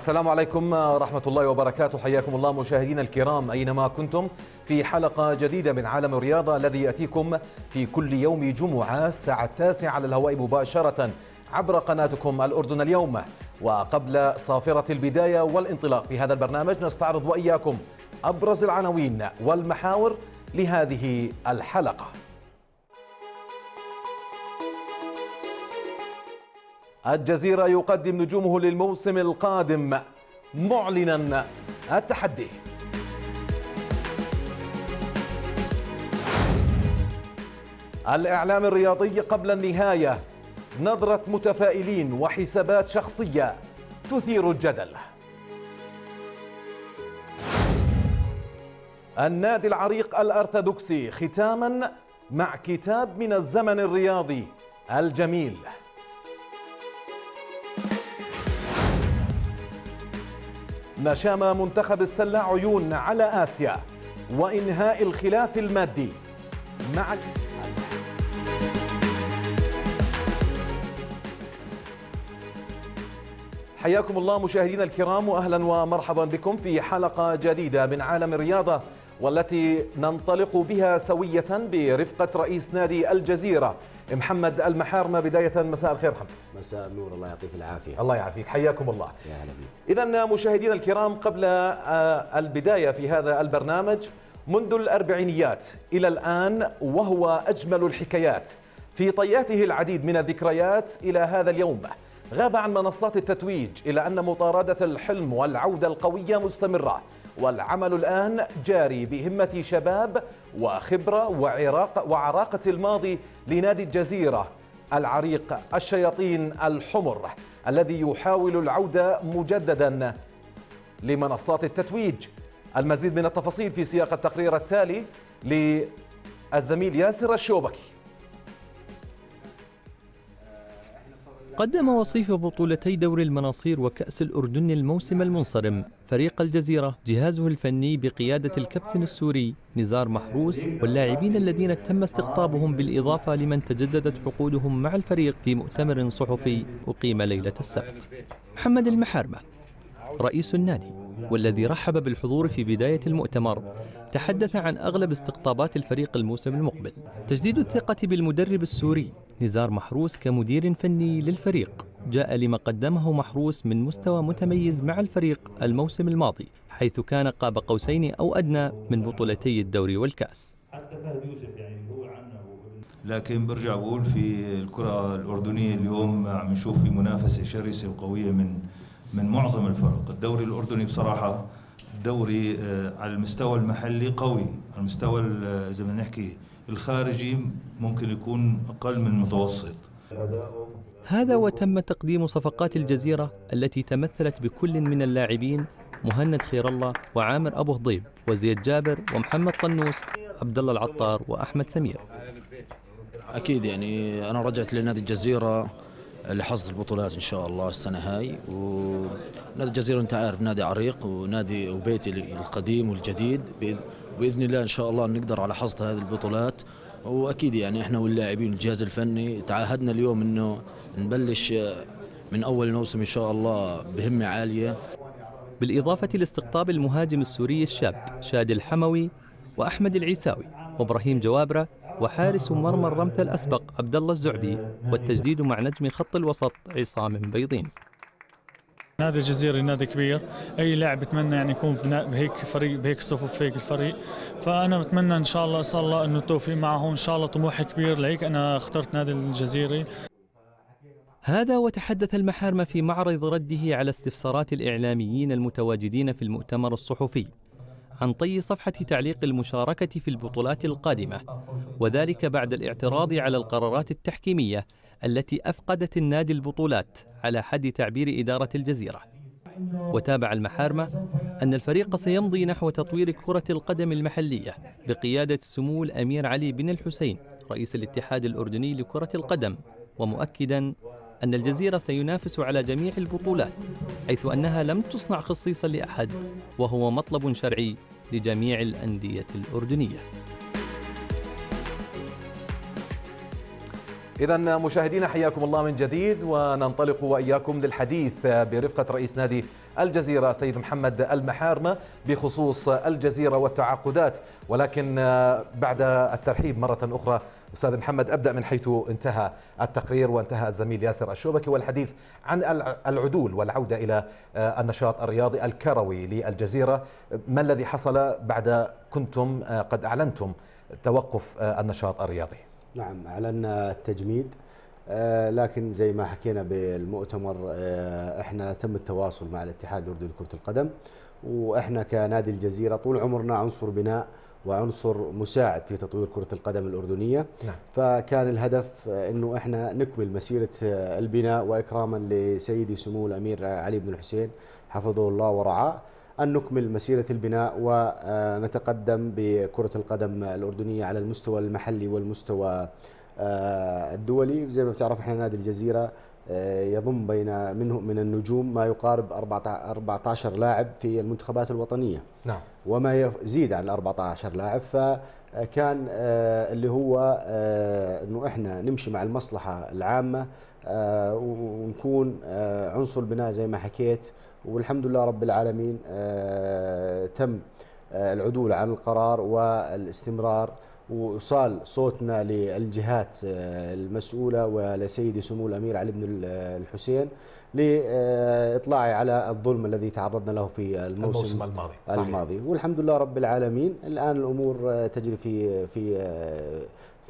السلام عليكم ورحمة الله وبركاته. حياكم الله مشاهدينا الكرام أينما كنتم في حلقة جديدة من عالم الرياضة الذي يأتيكم في كل يوم جمعة الساعة التاسعة على الهواء مباشرة عبر قناتكم الأردن اليوم. وقبل صافرة البداية والانطلاق في هذا البرنامج نستعرض وإياكم أبرز العناوين والمحاور لهذه الحلقة. الجزيرة يقدم نجومه للموسم القادم معلنا التحدي. الإعلام الرياضي قبل النهاية. نظرة متفائلين وحسابات شخصية تثير الجدل. النادي العريق الأرثوذكسي ختاما مع كتاب من الزمن الرياضي الجميل. نشام منتخب السلة عيون على آسيا وإنهاء الخلاف المادي مع حياكم الله مشاهدينا الكرام واهلا ومرحبا بكم في حلقة جديدة من عالم الرياضة والتي ننطلق بها سوية برفقة رئيس نادي الجزيرة. محمد المحارمه بداية مساء الخير محمد. مساء النور الله يعطيك العافية. الله يعافيك حياكم الله. يا هلا بيك. اذا مشاهدينا الكرام قبل البداية في هذا البرنامج منذ الأربعينيات إلى الآن وهو أجمل الحكايات في طياته العديد من الذكريات إلى هذا اليوم. غاب عن منصات التتويج إلى أن مطاردة الحلم والعودة القوية مستمرة. والعمل الآن جاري بهمة شباب وخبرة وعراق وعراقة الماضي لنادي الجزيرة العريق الشياطين الحمر الذي يحاول العودة مجددا لمنصات التتويج. المزيد من التفاصيل في سياق التقرير التالي للزميل ياسر الشوبكي. قدم وصيف بطولتي دور المناصير وكأس الأردن الموسم المنصرم. فريق الجزيرة جهازه الفني بقيادة الكابتن السوري نزار محروس واللاعبين الذين تم استقطابهم بالإضافة لمن تجددت عقودهم مع الفريق في مؤتمر صحفي أقيم ليلة السبت. محمد المحارمة رئيس النادي والذي رحب بالحضور في بداية المؤتمر تحدث عن أغلب استقطابات الفريق الموسم المقبل. تجديد الثقة بالمدرب السوري نزار محروس كمدير فني للفريق. جاء لما قدمه محروس من مستوى متميز مع الفريق الموسم الماضي حيث كان قاب قوسين أو أدنى من بطولتي الدوري والكأس. لكن برجع بقول في الكرة الأردنية اليوم عم نشوف في منافسة شرسة وقوية من من معظم الفرق. الدوري الأردني بصراحة دوري على المستوى المحلي قوي على المستوى إذا بدنا نحكي الخارجي ممكن يكون أقل من المتوسط. هذا وتم تقديم صفقات الجزيرة التي تمثلت بكل من اللاعبين مهند خير الله وعامر أبو هضيب وزيد جابر ومحمد طنوس عبد الله العطار وأحمد سمير. أكيد يعني أنا رجعت لنادي الجزيرة لحصد البطولات إن شاء الله السنة هاي. ونادي الجزيرة أنت عارف نادي عريق ونادي وبيتي القديم والجديد. بإذن الله إن شاء الله نقدر على حصد هذه البطولات. وأكيد يعني إحنا واللاعبين الجهاز الفني تعهدنا اليوم إنه نبلش من أول موسم إن شاء الله بهمة عالية. بالإضافة لاستقطاب المهاجم السوري الشاب شادي الحموي وأحمد العيساوي وإبراهيم جوابرة وحارس مرمى الرمث الأسبق عبد الله الزعبي والتجديد مع نجم خط الوسط عصام بيضين. نادي الجزيرة نادي كبير. أي لاعب بتمنى يعني يكون بهيك فريق بهيك صفوف هيك الفريق. فأنا بتمنى إن شاء الله أسأل الله إنه التوفيق معه. إن شاء الله طموحي كبير لهيك. أنا اخترت نادي الجزيرة. هذا وتحدث المحارمة في معرض رده على استفسارات الإعلاميين المتواجدين في المؤتمر الصحفي عن طي صفحة تعليق المشاركة في البطولات القادمة وذلك بعد الاعتراض على القرارات التحكيمية التي أفقدت النادي البطولات على حد تعبير إدارة الجزيرة. وتابع المحارمة أن الفريق سيمضي نحو تطوير كرة القدم المحلية بقيادة سمو الأمير علي بن الحسين رئيس الاتحاد الأردني لكرة القدم ومؤكدا أن الجزيرة سينافس على جميع البطولات حيث أنها لم تصنع خصيصا لأحد وهو مطلب شرعي لجميع الأندية الأردنية. إذا مشاهدينا حياكم الله من جديد وننطلق وإياكم للحديث برفقة رئيس نادي الجزيرة سيد محمد المحارمة بخصوص الجزيرة والتعاقدات. ولكن بعد الترحيب مرة أخرى أستاذ محمد أبدأ من حيث انتهى التقرير وانتهى الزميل ياسر الشوبكي والحديث عن العدول والعودة إلى النشاط الرياضي الكروي للجزيرة. ما الذي حصل بعد كنتم قد أعلنتم توقف النشاط الرياضي؟ نعم أعلنا التجميد آه، لكن زي ما حكينا بالمؤتمر آه، إحنا تم التواصل مع الاتحاد الأردني لكرة القدم وإحنا كنادي الجزيرة طول عمرنا عنصر بناء وعنصر مساعد في تطوير كرة القدم الأردنية نعم. فكان الهدف أنه إحنا نكمل مسيرة البناء وإكراما لسيدي سمو الأمير علي بن الحسين حفظه الله ورعاه أن نكمل مسيرة البناء ونتقدم بكرة القدم الأردنية على المستوى المحلي والمستوى آه، الدولي. زي ما بتعرف إحنا نادي الجزيرة آه، يضم بين منه من النجوم ما يقارب 14 لاعب في المنتخبات الوطنية. نعم. وما يزيد عن 14 لاعب فكان آه، اللي هو إنه إحنا نمشي مع المصلحة العامة ونكون عنصر بناء زي ما حكيت والحمد لله رب العالمين آه، تم آه، العدول عن القرار والاستمرار وصال صوتنا للجهات آه، المسؤولة ولسيدي سمو الأمير علي بن الحسين لإطلاعي على الظلم الذي تعرضنا له في الموسم, الموسم الماضي. صحيح. الماضي. والحمد لله رب العالمين. الآن الأمور تجري في في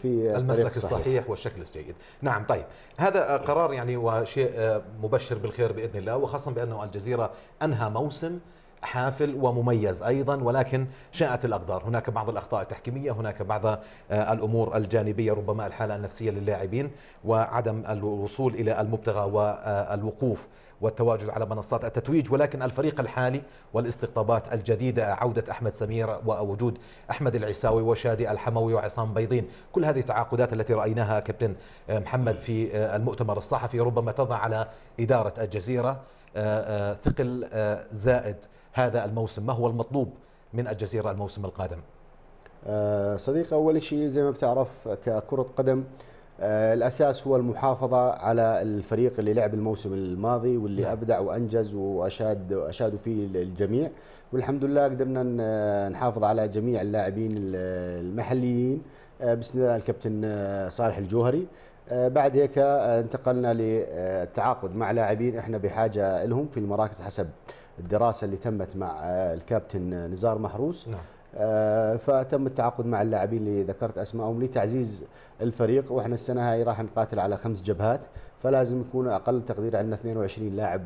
في المسلك الصحيح. الصحيح والشكل الجيد. نعم طيب. هذا قرار يعني وشيء مبشر بالخير بإذن الله وخاصة بانه الجزيرة أنهى موسم حافل ومميز أيضا ولكن شاءت الأقدار، هناك بعض الأخطاء التحكيمية، هناك بعض آه، الأمور الجانبية ربما الحالة النفسية للاعبين وعدم الوصول إلى المبتغى والوقوف والتواجد على منصات التتويج ولكن الفريق الحالي والاستقطابات الجديدة عودة أحمد سمير ووجود أحمد العساوي وشادي الحموي وعصام بيضين كل هذه التعاقدات التي رأيناها كابتن محمد في المؤتمر الصحفي ربما تضع على إدارة الجزيرة آه، آه، ثقل آه، زائد هذا الموسم. ما هو المطلوب من الجزيرة الموسم القادم؟ صديق أول شيء زي ما بتعرف ككرة قدم الأساس هو المحافظة على الفريق اللي لعب الموسم الماضي واللي نعم. أبدع وأنجز واشاد أشادوا فيه الجميع والحمد لله قدرنا نحافظ على جميع اللاعبين المحليين آه، الله الكابتن آه، صالح الجوهري بعد هيك انتقلنا للتعاقد مع لاعبين إحنا بحاجة لهم في المراكز حسب الدراسة اللي تمت مع الكابتن نزار محروس نعم. آه، فتم التعاقد مع اللاعبين اللي ذكرت اسمائهم لتعزيز الفريق. وإحنا السنة هاي راح نقاتل على خمس جبهات فلازم يكون أقل تقدير عندنا 22 لاعب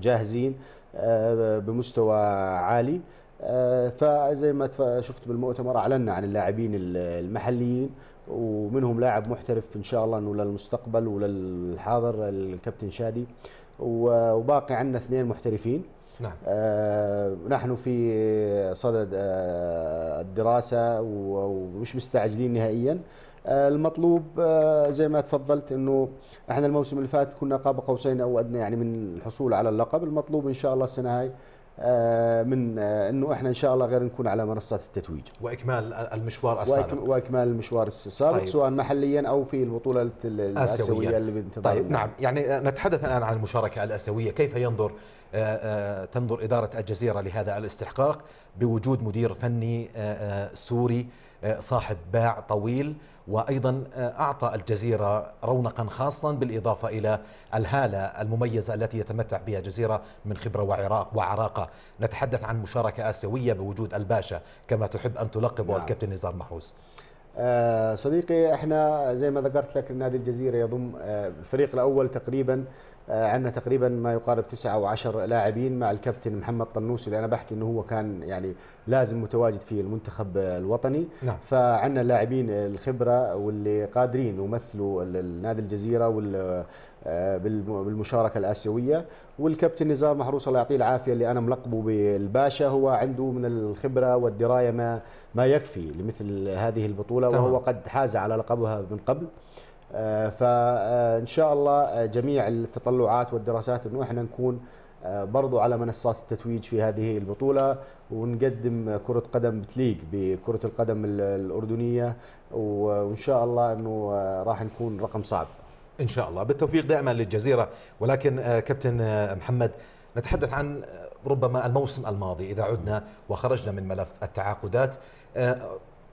جاهزين آه، بمستوى عالي. آه، فزي ما شفت بالمؤتمر أعلنا عن اللاعبين المحليين ومنهم لاعب محترف إن شاء الله إنه للمستقبل وللحاضر الكابتن شادي. وباقي عندنا اثنين محترفين. نعم. آه نحن في صدد آه الدراسة ومش مستعجلين نهائيا. آه المطلوب آه زي ما تفضلت إنه إحنا الموسم اللي فات كنا قاب قوسين أو أدنى يعني من الحصول على اللقب. المطلوب إن شاء الله السنة هاي آه، من آه، إنه إحنا إن شاء الله غير نكون على منصات التتويج. وإكمال المشوار السابق. وإكمال المشوار السابق طيب. سواء محليا أو في البطولة الآسيوية اللي بانتظار طيب نعم. يعني نتحدث الآن عن المشاركة الآسيوية. كيف ينظر تنظر إدارة الجزيرة لهذا الاستحقاق بوجود مدير فني سوري صاحب باع طويل وأيضا أعطى الجزيرة رونقا خاصا بالإضافة إلى الهالة المميزة التي يتمتع بها الجزيره من خبرة وعراق وعراقة، نتحدث عن مشاركة آسيوية بوجود الباشا كما تحب أن تلقبه نعم. الكابتن نزار محروس. آه صديقي إحنا زي ما ذكرت لك نادي الجزيرة يضم آه الفريق الأول تقريبا آه عندنا تقريبا ما يقارب تسعة أو عشر لاعبين مع الكابتن محمد طنوسي اللي أنا بحكي إنه هو كان يعني لازم متواجد في المنتخب الوطني نعم. فعندنا اللاعبين الخبرة واللي قادرين يمثلوا النادي الجزيرة وال بالمشاركة الآسيوية. والكابتن نزار محروس الله يعطيه العافية اللي أنا ملقبه بالباشا. هو عنده من الخبرة والدراية ما ما يكفي لمثل هذه البطولة تمام. وهو قد حاز على لقبها من قبل. آه، فان شاء الله جميع التطلعات والدراسات إنه إحنا نكون برضو على منصات التتويج في هذه البطولة ونقدم كرة قدم بتليق بكرة القدم الأردنية. وإن شاء الله أنه راح نكون رقم صعب إن شاء الله. بالتوفيق دائما للجزيرة. ولكن آه، كابتن آه، محمد نتحدث عن آه، ربما الموسم الماضي إذا عدنا وخرجنا من ملف التعاقدات.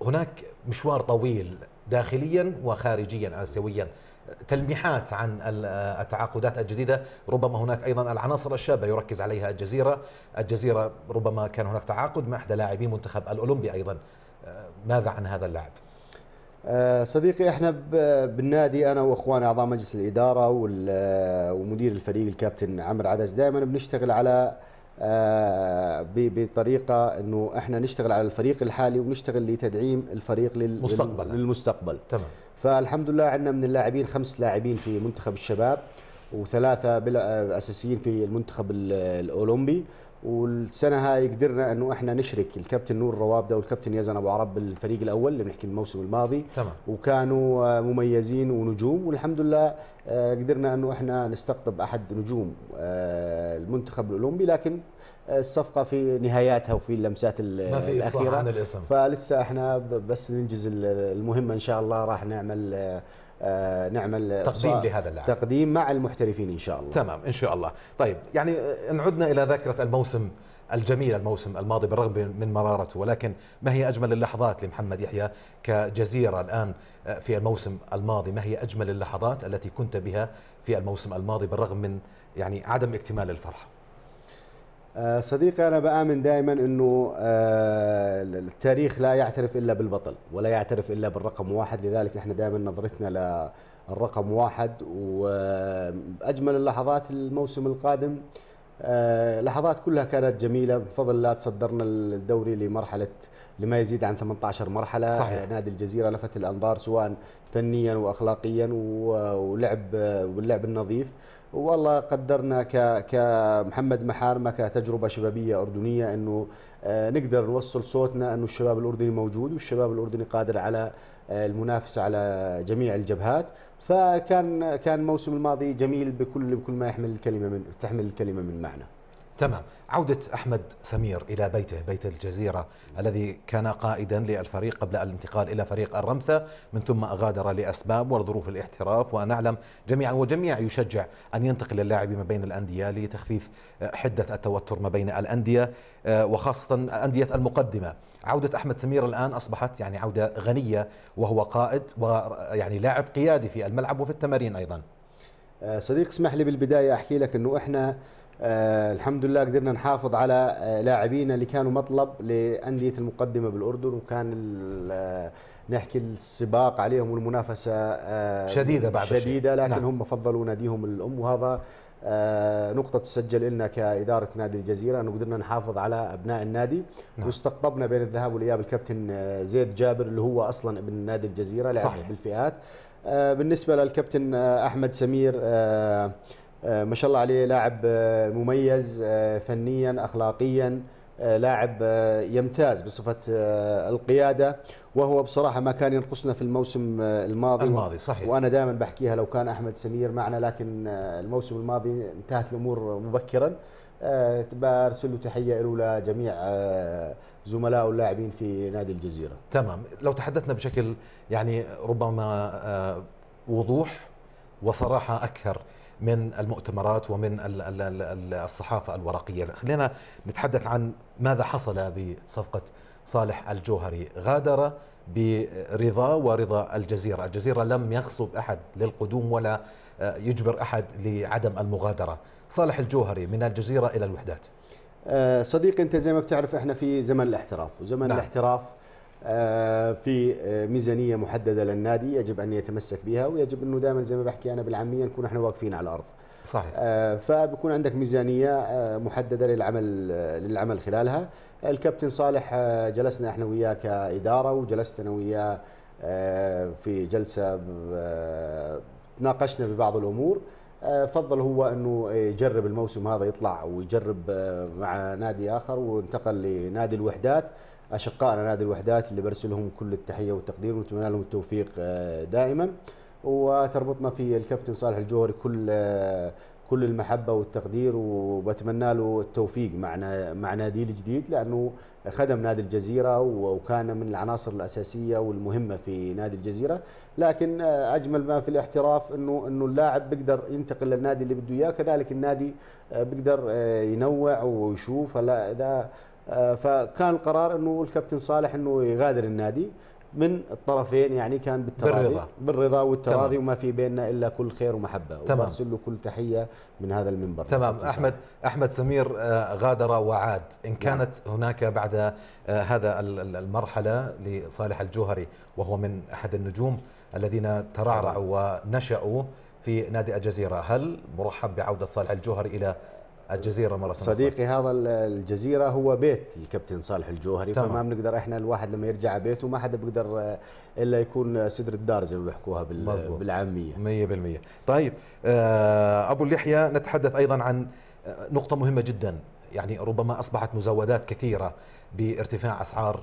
هناك مشوار طويل داخليا وخارجيا اسيويا تلميحات عن التعاقدات الجديدة. ربما هناك أيضا العناصر الشابة يركز عليها الجزيرة. الجزيرة ربما كان هناك تعاقد مع إحدى لاعبي منتخب الأولمبي أيضا. ماذا عن هذا اللاعب؟ آه، صديقي إحنا بالنادي أنا وإخواني أعضاء مجلس الإدارة ومدير الفريق الكابتن عمرو عدس دائما بنشتغل على آه، بطريقة إنه إحنا نشتغل على الفريق الحالي ونشتغل لتدعيم الفريق للمستقبل للمستقبل. تمام. فالحمد لله عندنا من اللاعبين خمس لاعبين في منتخب الشباب وثلاثة أساسيين في المنتخب الأولمبي. والسنة هاي قدرنا إنه إحنا نشرك الكابتن نور روابده والكابتن يزن أبو عرب بالفريق الأول اللي بنحكي الموسم الماضي. تمام. وكانوا مميزين ونجوم والحمد لله آه، قدرنا إنه إحنا نستقطب أحد نجوم آه، المنتخب الأولمبي لكن الصفقة في نهاياتها وفي اللمسات ما في الأخيرة. عن الإسم. فلسه إحنا بس ننجز المهمة إن شاء الله راح نعمل آه، آه، نعمل تقديم لهذا اللاعب. تقديم مع المحترفين إن شاء الله. تمام إن شاء الله. طيب يعني ان عدنا إلى ذاكرة الموسم الجميل الموسم الماضي بالرغم من مرارته ولكن ما هي أجمل اللحظات لمحمد يحيى كجزيرة الآن آه، في الموسم الماضي؟ ما هي أجمل اللحظات التي كنت بها في الموسم الماضي بالرغم من يعني عدم اكتمال الفرحة؟ آه، صديقي أنا بآمن دائما أنه آه، التاريخ لا يعترف إلا بالبطل ولا يعترف إلا بالرقم واحد. لذلك إحنا دائما نظرتنا للرقم واحد. وأجمل اللحظات الموسم القادم آه، لحظات كلها كانت جميلة. بفضل الله تصدرنا الدوري لمرحلة لما يزيد عن 18 مرحلة. صحيح. نادي الجزيرة لفت الأنظار سواء فنيا وأخلاقيا ولعب واللعب النظيف. والله قدرنا كمحمد محارمه كتجربة شبابية أردنية إنه آه، نقدر نوصل صوتنا إنه الشباب الأردني موجود والشباب الأردني قادر على آه، المنافسة على جميع الجبهات. فكان كان الموسم الماضي جميل بكل بكل ما يحمل الكلمة من تحمل الكلمة من معنى. تمام. عودة أحمد سمير إلى بيته بيت الجزيرة الذي كان قائدا للفريق قبل الانتقال إلى فريق الرمثة من ثم غادر لأسباب وظروف الاحتراف. ونعلم جميعا وجميع يشجع أن ينتقل اللاعب ما بين الأندية لتخفيف حدة التوتر ما بين الأندية وخاصة الأندية المقدمة. عودة أحمد سمير الآن أصبحت يعني عودة غنية وهو قائد ويعني لاعب قيادي في الملعب وفي التمارين أيضا. صديق اسمح لي بالبداية أحكي لك أنه إحنا آه الحمد لله قدرنا نحافظ على آه لاعبين اللي كانوا مطلب لأندية المقدمة بالأردن وكان آه نحكي السباق عليهم والمنافسة آه شديدة بعد شديدة لكن نعم. هم فضلوا ناديهم الأم وهذا آه نقطة تسجل لنا كإدارة نادي الجزيرة أنه قدرنا نحافظ على أبناء النادي نعم. واستقطبنا بين الذهاب والإياب الكابتن آه، زيد جابر اللي هو أصلا ابن نادي الجزيرة لاعب بالفئات آه بالنسبة للكابتن آه أحمد سمير آه، ما شاء الله عليه لاعب آه، مميز آه، فنيا اخلاقيا لاعب يمتاز بصفة القيادة. وهو بصراحة ما كان ينقصنا في الموسم الماضي. الماضي صحيح. وأنا دائما بحكيها لو كان أحمد سمير معنا لكن الموسم الماضي انتهت الأمور مبكرا. برسل له تحية له لجميع زملائه اللاعبين في نادي الجزيرة. تمام. لو تحدثنا بشكل يعني ربما وضوح وصراحة أكثر من المؤتمرات ومن الصحافة الورقية. خلينا نتحدث عن ماذا حصل بصفقة صالح الجوهري. غادر برضا ورضا الجزيرة. الجزيرة لم يغصب أحد للقدوم ولا آه، يجبر أحد لعدم المغادرة. صالح الجوهري من الجزيرة إلى الوحدات. آه، صديقي أنت زي ما بتعرف إحنا في زمن الاحتراف وزمن نعم. الاحتراف في آه، ميزانية محددة للنادي يجب أن يتمسك بها ويجب أنه دائما زي ما بحكي أنا بالعامية نكون إحنا واقفين على الأرض. صحيح. آه، فبكون عندك ميزانية محددة للعمل للعمل خلالها. الكابتن صالح جلسنا إحنا وياه كإدارة وجلست أنا وياه في جلسة تناقشنا ببعض الأمور. فضل هو أنه يجرب الموسم هذا يطلع ويجرب مع نادي آخر وانتقل لنادي الوحدات. اشقائنا نادي الوحدات اللي برسل لهم كل التحية والتقدير ونتمنى لهم التوفيق آه، دائما. وتربطنا في الكابتن صالح الجوهري كل آه، كل المحبة والتقدير وبتمنى له التوفيق مع مع ناديه الجديد لأنه خدم نادي الجزيرة وكان من العناصر الأساسية والمهمة في نادي الجزيرة. لكن أجمل ما في الاحتراف إنه إنه اللاعب بيقدر ينتقل للنادي اللي بده إياه كذلك النادي بيقدر ينوع ويشوف. هلا إذا فكان القرار إنه الكابتن صالح إنه يغادر النادي من الطرفين يعني كان بالتراضي. بالرضا. بالرضا والتراضي وما في بيننا إلا كل خير ومحبة. تمام. وبرسل له كل تحية من هذا المنبر. تمام. أحمد أحمد سمير غادر وعاد. إن كانت نعم. هناك بعد هذا المرحلة لصالح الجوهري وهو من أحد النجوم الذين ترعرعوا ونشأوا في نادي الجزيرة. هل مرحب بعودة صالح الجوهري إلى الجزيرة مرة صديقي هذا الجزيرة هو بيت الكابتن صالح الجوهري تمام. فما بنقدر إحنا الواحد لما يرجع بيته ما حدا بيقدر إلا يكون صدر الدار زي ما بيحكوها بالعامية. 100% طيب أبو اللحية نتحدث أيضا عن نقطة مهمة جدا. يعني ربما أصبحت مزودات كثيرة بارتفاع أسعار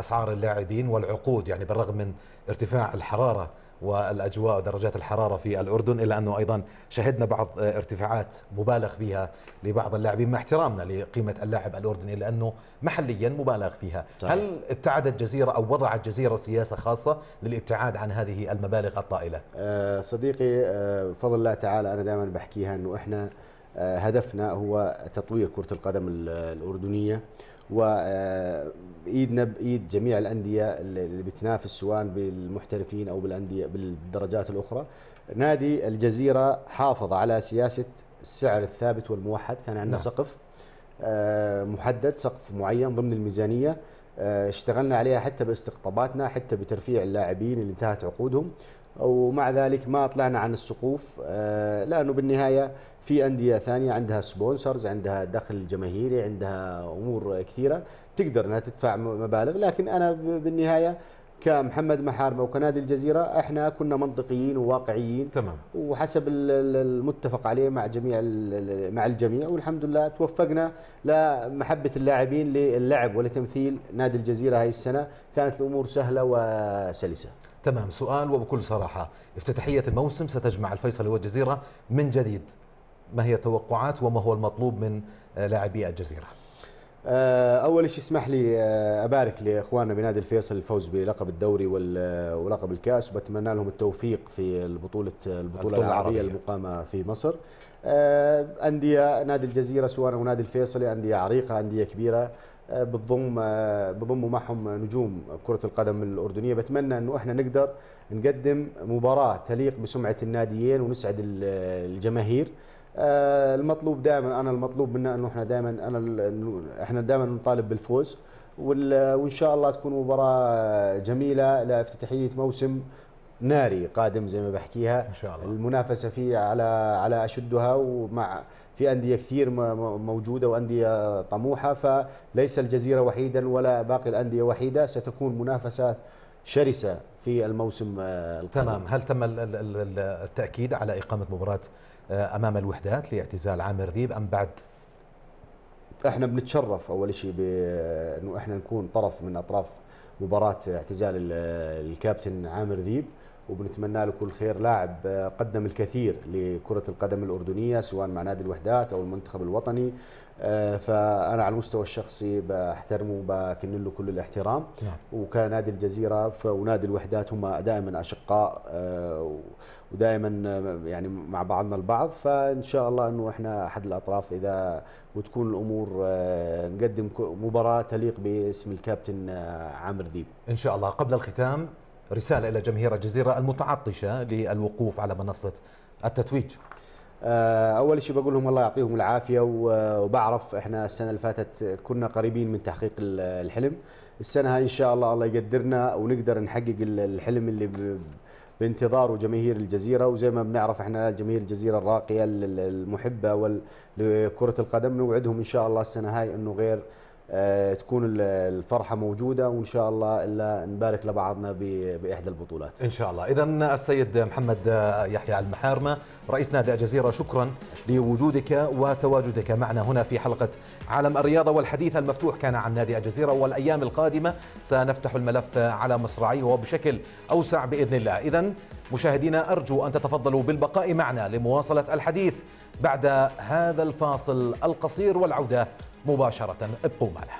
أسعار اللاعبين والعقود يعني بالرغم من ارتفاع الحرارة. والأجواء ودرجات الحرارة في الأردن إلا أنه أيضا شهدنا بعض ارتفاعات مبالغ فيها لبعض اللاعبين مع احترامنا لقيمة اللاعب الأردني لأنه محليا مبالغ فيها، صحيح. هل ابتعدت جزيرة أو وضعت جزيرة سياسة خاصة للابتعاد عن هذه المبالغ الطائلة؟ أه صديقي أه بفضل الله تعالى أنا دائما بحكيها أنه إحنا هدفنا هو تطوير كرة القدم الأردنية وايدنا بايد جميع الأندية اللي بتنافس سواء بالمحترفين أو بالأندية بالدرجات الأخرى. نادي الجزيرة حافظ على سياسة السعر الثابت والموحد. كان عندنا نعم. سقف محدد سقف معين ضمن الميزانية. اشتغلنا عليها حتى باستقطاباتنا حتى بترفيع اللاعبين اللي انتهت عقودهم. ومع ذلك ما طلعنا عن السقوف. لأنه بالنهاية في أندية ثانية عندها سبونسرز عندها دخل جماهيري عندها أمور كثيرة تقدر إنها تدفع مبالغ. لكن أنا بالنهاية كمحمد محارمه وكنادي الجزيرة إحنا كنا منطقيين وواقعيين. تمام. وحسب المتفق عليه مع جميع مع الجميع. والحمد لله توفقنا لمحبه اللاعبين للعب ولتمثيل نادي الجزيرة هاي السنة. كانت الأمور سهلة وسلسة. تمام. سؤال وبكل صراحة افتتاحية الموسم ستجمع الفيصلي والجزيرة من جديد. ما هي التوقعات وما هو المطلوب من لاعبي الجزيرة؟ أول شيء اسمح لي أبارك لإخواننا بنادي الفيصل الفوز بلقب الدوري ولقب الكأس وبتمنى لهم التوفيق في البطولة البطولة العربية المقامة في مصر. أندية نادي الجزيرة سواء ونادي الفيصل أندية عريقة أندية كبيرة بتضم بضموا معهم نجوم كرة القدم الأردنية بتمنى إنه إحنا نقدر نقدم مباراة تليق بسمعة الناديين ونسعد الجماهير المطلوب دائما أنا المطلوب منا إنه إحنا دائما أنا إحنا دائما نطالب بالفوز. وإن شاء الله تكون مباراة جميلة لافتتاحيه موسم ناري قادم زي ما بحكيها. إن شاء الله. المنافسة فيه على على أشدها ومع في أندية كثير موجودة وأندية طموحة فليس الجزيرة وحيدا ولا باقي الأندية وحيدة. ستكون منافسات شرسة في الموسم القادم. تمام. هل تم التأكيد على إقامة مباراة أمام الوحدات لاعتزال عامر ذيب أم بعد؟ إحنا بنتشرف أول شيء بانه إحنا نكون طرف من أطراف مباراة اعتزال الكابتن عامر ذيب وبنتمنى له كل خير. لاعب قدم الكثير لكرة القدم الأردنية سواء مع نادي الوحدات أو المنتخب الوطني. فأنا على المستوى الشخصي بحترمه وبكن له كل الاحترام. نعم. وكنادي الجزيرة ونادي الوحدات هم دائما أشقاء ودائما يعني مع بعضنا البعض. فإن شاء الله أنه إحنا أحد الأطراف إذا وتكون الأمور نقدم مباراة تليق باسم الكابتن عامر ذيب إن شاء الله. قبل الختام رسالة إلى جماهير الجزيرة المتعطشة للوقوف على منصة التتويج. أول شيء بقول لهم الله يعطيهم العافية وبعرف إحنا السنة اللي فاتت كنا قريبين من تحقيق الحلم. السنة هاي إن شاء الله الله يقدرنا ونقدر نحقق الحلم اللي بانتظاره جماهير الجزيرة. وزي ما بنعرف إحنا جماهير الجزيرة الراقية المحبة لكرة القدم نوعدهم إن شاء الله السنة هاي أنه غير آه، تكون ال- الفرحة موجودة وإن شاء الله إلا نبارك لبعضنا ب- بإحدى البطولات. إن شاء الله. اذا السيد محمد يحيى المحارمة رئيس نادي الجزيرة شكرا لوجودك وتواجدك معنا هنا في حلقة عالم الرياضة. والحديث المفتوح كان عن نادي الجزيرة والأيام القادمة سنفتح الملف على مصراعيه وبشكل أوسع بإذن الله. اذا مشاهدينا أرجو أن تتفضلوا بالبقاء معنا لمواصلة الحديث بعد هذا الفاصل القصير والعودة مباشرة ابقوا معنا.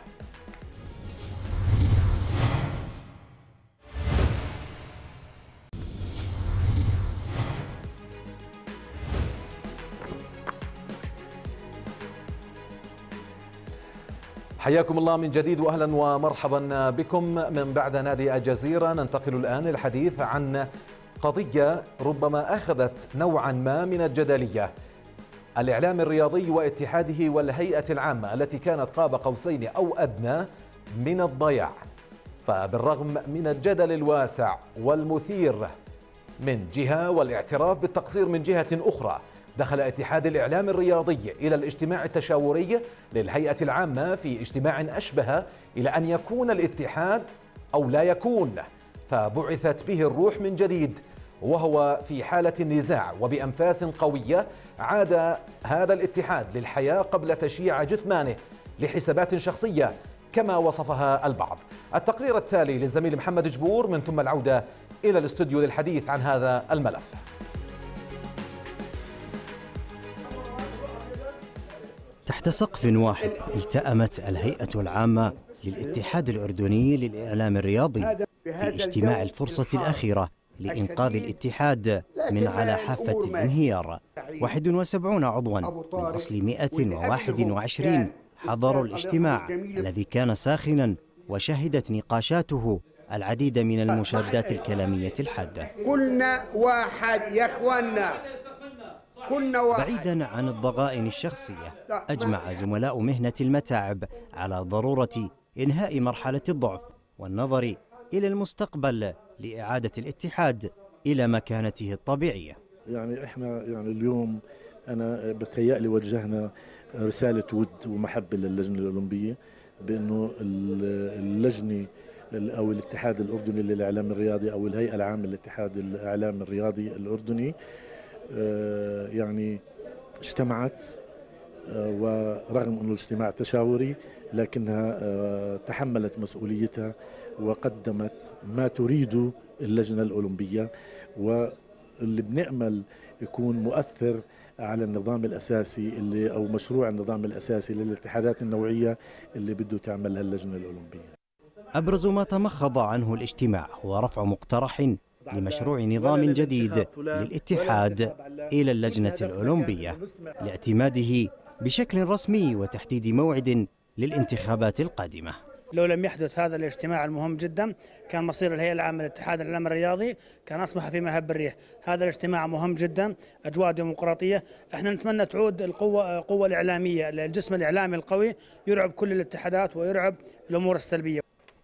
حياكم الله من جديد واهلا ومرحبا بكم. من بعد نادي الجزيرة ننتقل الآن للحديث عن قضية ربما أخذت نوعا ما من الجدلية. الإعلام الرياضي واتحاده والهيئة العامة التي كانت قاب قوسين أو أدنى من الضياع. فبالرغم من الجدل الواسع والمثير من جهة والاعتراف بالتقصير من جهة أخرى دخل اتحاد الإعلام الرياضي إلى الاجتماع التشاوري للهيئة العامة في اجتماع أشبه إلى أن يكون الاتحاد أو لا يكون. فبعثت به الروح من جديد وهو في حالة نزاع وبأنفاس قوية عاد هذا الاتحاد للحياة قبل تشييع جثمانه لحسابات شخصية كما وصفها البعض. التقرير التالي للزميل محمد جبور من ثم العودة إلى الاستوديو للحديث عن هذا الملف. تحت سقف واحد التأمت الهيئة العامة للاتحاد الأردني للإعلام الرياضي في اجتماع الفرصة الأخيرة لإنقاذ الاتحاد من على حافة الانهيار. 71 عضوا من أصل 121 حضروا الاجتماع الذي كان ساخنا وشهدت نقاشاته العديد من المشادات الكلامية الحادة. كلنا واحد يا اخوانا كلنا واحد. بعيدا عن الضغائن الشخصية أجمع زملاء مهنة المتاعب على ضرورة إنهاء مرحلة الضعف والنظر إلى المستقبل. لإعادة الاتحاد إلى مكانته الطبيعية. يعني إحنا يعني اليوم أنا بتهيألي وجهنا رسالة ود ومحبة للجنة الأولمبية بأنه ال- اللجنة ال- أو الاتحاد الأردني للإعلام الرياضي أو الهيئة العامة للاتحاد الإعلام الرياضي الأردني آه، يعني اجتمعت آه، ورغم أنه الاجتماع تشاوري لكنها آه، تحملت مسؤوليتها وقدمت ما تريده اللجنة الأولمبية واللي بنأمل يكون مؤثر على النظام الأساسي اللي أو مشروع النظام الأساسي للاتحادات النوعية اللي بده تعملها اللجنة الأولمبية. أبرز ما تمخض عنه الاجتماع هو رفع مقترح لمشروع نظام جديد للاتحاد إلى اللجنة الأولمبية لاعتماده بشكل رسمي وتحديد موعد للانتخابات القادمة. لو لم يحدث هذا الاجتماع المهم جدا كان مصير الهيئة العامة للاتحاد الاعلام الرياضي كان أصبح في مهب الريح، هذا الاجتماع مهم جدا، أجواء ديمقراطية، إحنا نتمنى تعود القوة القوة الإعلامية، الجسم الإعلامي القوي يرعب كل الاتحادات ويرعب الأمور السلبية.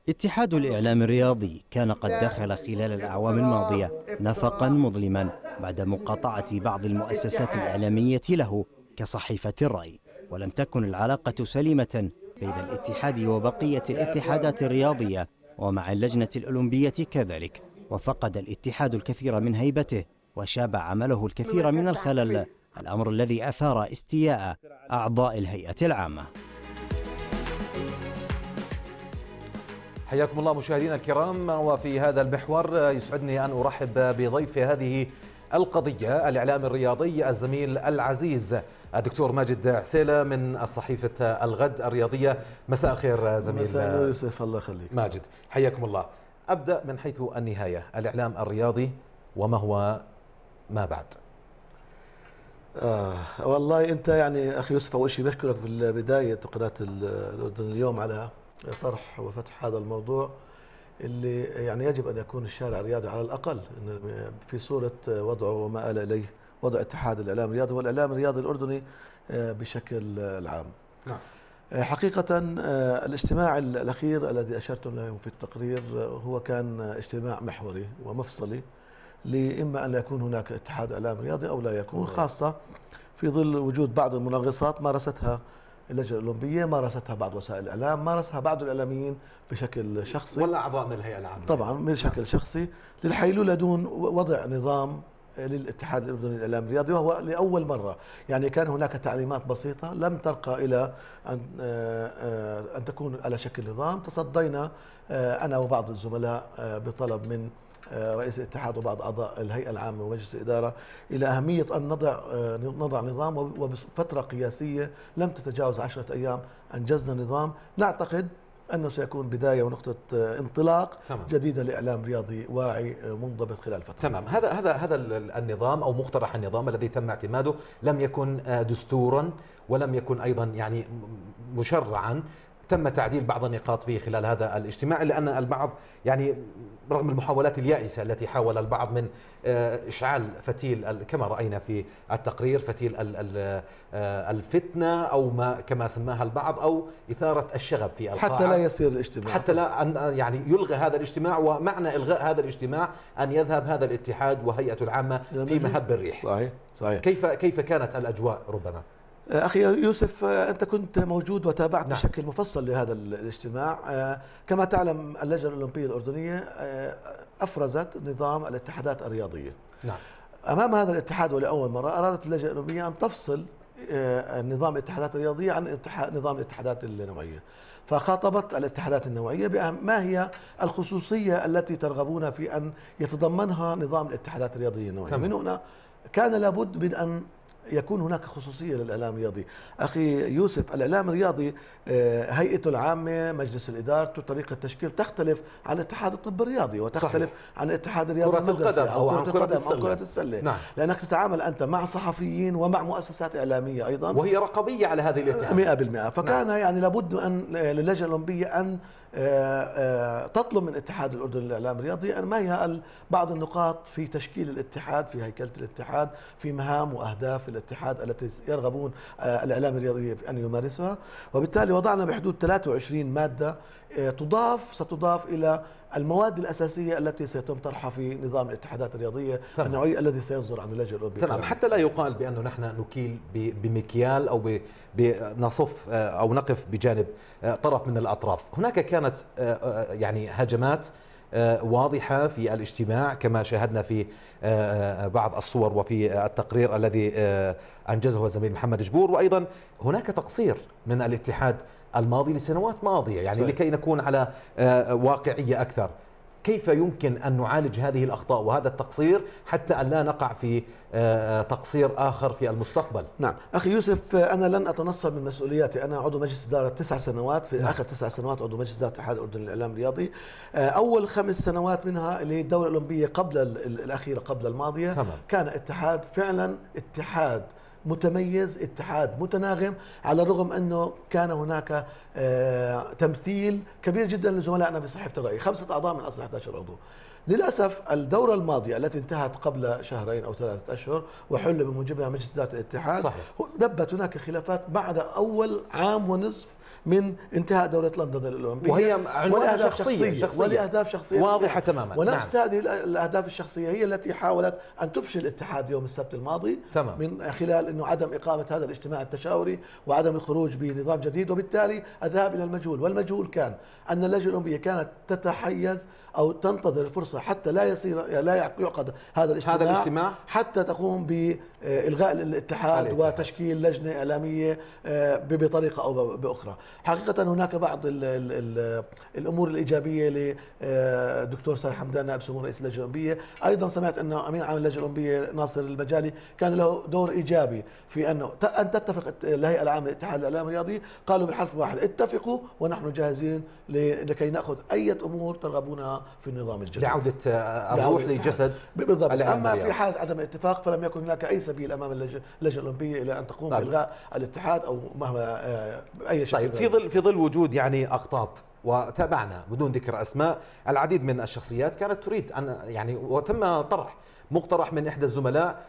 اتحاد الإعلام الرياضي كان قد دخل خلال الأعوام الماضية نفقا مظلما بعد مقاطعة بعض المؤسسات الإعلامية له كصحيفة الرأي ولم تكن العلاقة سليمة بين الاتحاد وبقية الاتحادات الرياضية ومع اللجنة الأولمبية كذلك. وفقد الاتحاد الكثير من هيبته وشاب عمله الكثير من الخلل. الأمر الذي أثار استياء أعضاء الهيئة العامة. حياكم الله مشاهدينا الكرام وفي هذا المحور يسعدني أن أرحب بضيف هذه القضية الاعلام الرياضي الزميل العزيز الدكتور ماجد عسيلة من صحيفه الغد الرياضية. مساء الخير زميل مساء يوسف الله يخليك. ماجد حياكم الله. أبدأ من حيث النهاية. الإعلام الرياضي وما هو ما بعد؟ آه والله أنت يعني أخي يوسف أول شيء بشكرك في البداية قناه الأردن اليوم على طرح وفتح هذا الموضوع اللي يعني يجب أن يكون الشارع الرياضي على الأقل إن في صورة وضعه وما آل إليه. وضع اتحاد الإعلام الرياضي والإعلام الرياضي الأردني آه، بشكل عام. نعم. آه، حقيقة آه، الاجتماع الأخير الذي أشرت له في التقرير هو كان اجتماع محوري ومفصلي لإما أن يكون هناك اتحاد إعلام رياضي أو لا يكون خاصة في ظل وجود بعض المنغصات مارستها اللجنة الأولمبية مارستها بعض وسائل الإعلام مارسها بعض الإعلاميين بشكل شخصي ولا أعضاء من الهيئة العامة طبعا بشكل شخصي للحيلولة دون وضع نظام للاتحاد الأردني للاعلام الرياضي وهو لأول مرة. يعني كان هناك تعليمات بسيطة لم ترقى إلى أن آه، آه، أن تكون على شكل نظام. تصدينا آه، أنا وبعض الزملاء بطلب من رئيس الاتحاد وبعض أعضاء الهيئة العامة ومجلس الإدارة إلى أهمية أن نضع نضع نظام وبفترة قياسية لم تتجاوز عشرة أيام أنجزنا نظام. نعتقد أنه سيكون بداية ونقطة انطلاق تمام. جديدة لإعلام رياضي واعي منضبط خلال فترة. تمام. هذا هذا هذا النظام أو مقترح النظام الذي تم اعتماده لم يكن دستورا ولم يكن أيضا يعني مشرعا. تم تعديل بعض النقاط فيه خلال هذا الاجتماع لأن البعض يعني رغم المحاولات اليائسة التي حاول البعض من آه، إشعال فتيل كما رأينا في التقرير فتيل آه، الفتنة أو ما كما سماها البعض أو إثارة الشغب في القاعه حتى لا يصير الاجتماع. حتى لا أن يعني يلغى هذا الاجتماع ومعنى إلغاء هذا الاجتماع أن يذهب هذا الاتحاد وهيئته العامة في مهب الريح. صحيح صحيح. كيف كيف كانت الأجواء ربما؟ آه، أخي يوسف آه، أنت كنت موجود وتابعت نعم. بشكل مفصل لهذا الاجتماع. آه، كما تعلم اللجنة الأولمبية الأردنية أفرزت نظام الاتحادات الرياضية. نعم. أمام هذا الاتحاد ولأول مرة أرادت اللجنة الأولمبية أن تفصل نظام الاتحادات الرياضية عن نظام الاتحادات النوعية. فخاطبت الاتحادات النوعية بما هي الخصوصية التي ترغبون في أن يتضمنها نظام الاتحادات الرياضية النوعية؟ من هنا كان لابد من أن يكون هناك خصوصية للإعلام الرياضي أخي يوسف الإعلام الرياضي آه، هيئته العامة مجلس الإدارة طريقة التشكيل تختلف عن اتحاد الطب الرياضي وتختلف صحيح. عن اتحاد الرياضه كره القدم أو, أو كرة القدم أو كرة السلة نعم. لأنك تتعامل أنت مع صحفيين ومع مؤسسات إعلامية أيضا وهي رقابيه على هذه الاتحاد 100% فكان نعم. يعني لابد أن للجنة الأولمبية أن تطلب من اتحاد الأردن للاعلام الرياضي أن ما هي بعض النقاط في تشكيل الاتحاد في هيكلة الاتحاد في مهام وأهداف الاتحاد التي يرغبون آه، الإعلام الرياضي أن يمارسها. وبالتالي وضعنا بحدود 23 مادة تضاف ستضاف إلى المواد الأساسية التي سيتم طرحها في نظام الاتحادات الرياضية تمام. النوعي الذي سيصدر عن اللجنة الأولمبية. تمام. حتى لا يقال بانه نحن نكيل بمكيال أو بنصف أو نقف بجانب طرف من الأطراف. هناك كانت يعني هجمات واضحة في الاجتماع كما شاهدنا في بعض الصور وفي التقرير الذي أنجزه الزميل محمد جبور. وأيضا هناك تقصير من الاتحاد الماضي لسنوات ماضية يعني صحيح. لكي نكون على آه، واقعية أكثر كيف يمكن أن نعالج هذه الأخطاء وهذا التقصير حتى أن لا نقع في آه، آه، تقصير آخر في المستقبل نعم أخي يوسف أنا لن أتنصل من مسؤولياتي أنا عضو مجلس إدارة تسع سنوات في نعم. آخر تسع سنوات عضو مجلس إدارة الاتحاد الأردني للإعلام الرياضي أول خمس سنوات منها اللي الدورة الأولمبية قبل الأخيرة قبل الماضية تمام. كان اتحاد فعلا اتحاد متميز اتحاد متناغم على الرغم أنه كان هناك آه، تمثيل كبير جدا لزملائنا في صحيفة الرأي خمسة أعضاء من أصل 11 عضو للأسف الدورة الماضية التي انتهت قبل شهرين أو ثلاثة أشهر وحل بموجبها مجلس إدارة الاتحاد صحيح. دبت هناك خلافات بعد أول عام ونصف من انتهاء دورة لندن الأولمبية. وهي عنوانها شخصية, شخصية ولأهداف شخصية. واضحة تماما. ونفس نعم. هذه الأهداف الشخصية هي التي حاولت أن تفشل الاتحاد يوم السبت الماضي تمام. من خلال أنه عدم إقامة هذا الاجتماع التشاوري وعدم الخروج بنظام جديد. وبالتالي الذهاب إلى المجهول. والمجهول كان أن اللجنة الأولمبية كانت تتحيز أو تنتظر الفرصه حتى لا يصير لا يعقد هذا الاجتماع هذا الاجتماع؟ حتى تقوم بإلغاء الاتحاد, الاتحاد. وتشكيل لجنة إعلامية آه، بطريقة أو بأخرى. حقيقة هناك بعض ال ال ال الأمور الإيجابية لدكتور صالح حمدان نائب سمو رئيس اللجنة الأولمبية. أيضا سمعت انه أمين عام اللجنة الأولمبية ناصر المجالي كان له دور إيجابي في انه أن تتفق الهيئة العامة للاتحاد الاعلامي الرياضي. قالوا بحرف واحد اتفقوا ونحن جاهزين لكي نأخذ أي أمور ترغبونها في النظام الجديد. لعودة آه، الروح لجسد بالضبط. أما في حالة عدم الاتفاق فلم يكن هناك أي سبيل أمام اللجنة الأولمبية إلى أن تقوم طيب. بإلغاء الاتحاد أو مهما آه، أي شيء طيب. في ظل في ظل وجود يعني أقطاب وتابعنا بدون ذكر أسماء العديد من الشخصيات كانت تريد ان يعني وتم طرح مقترح من إحدى الزملاء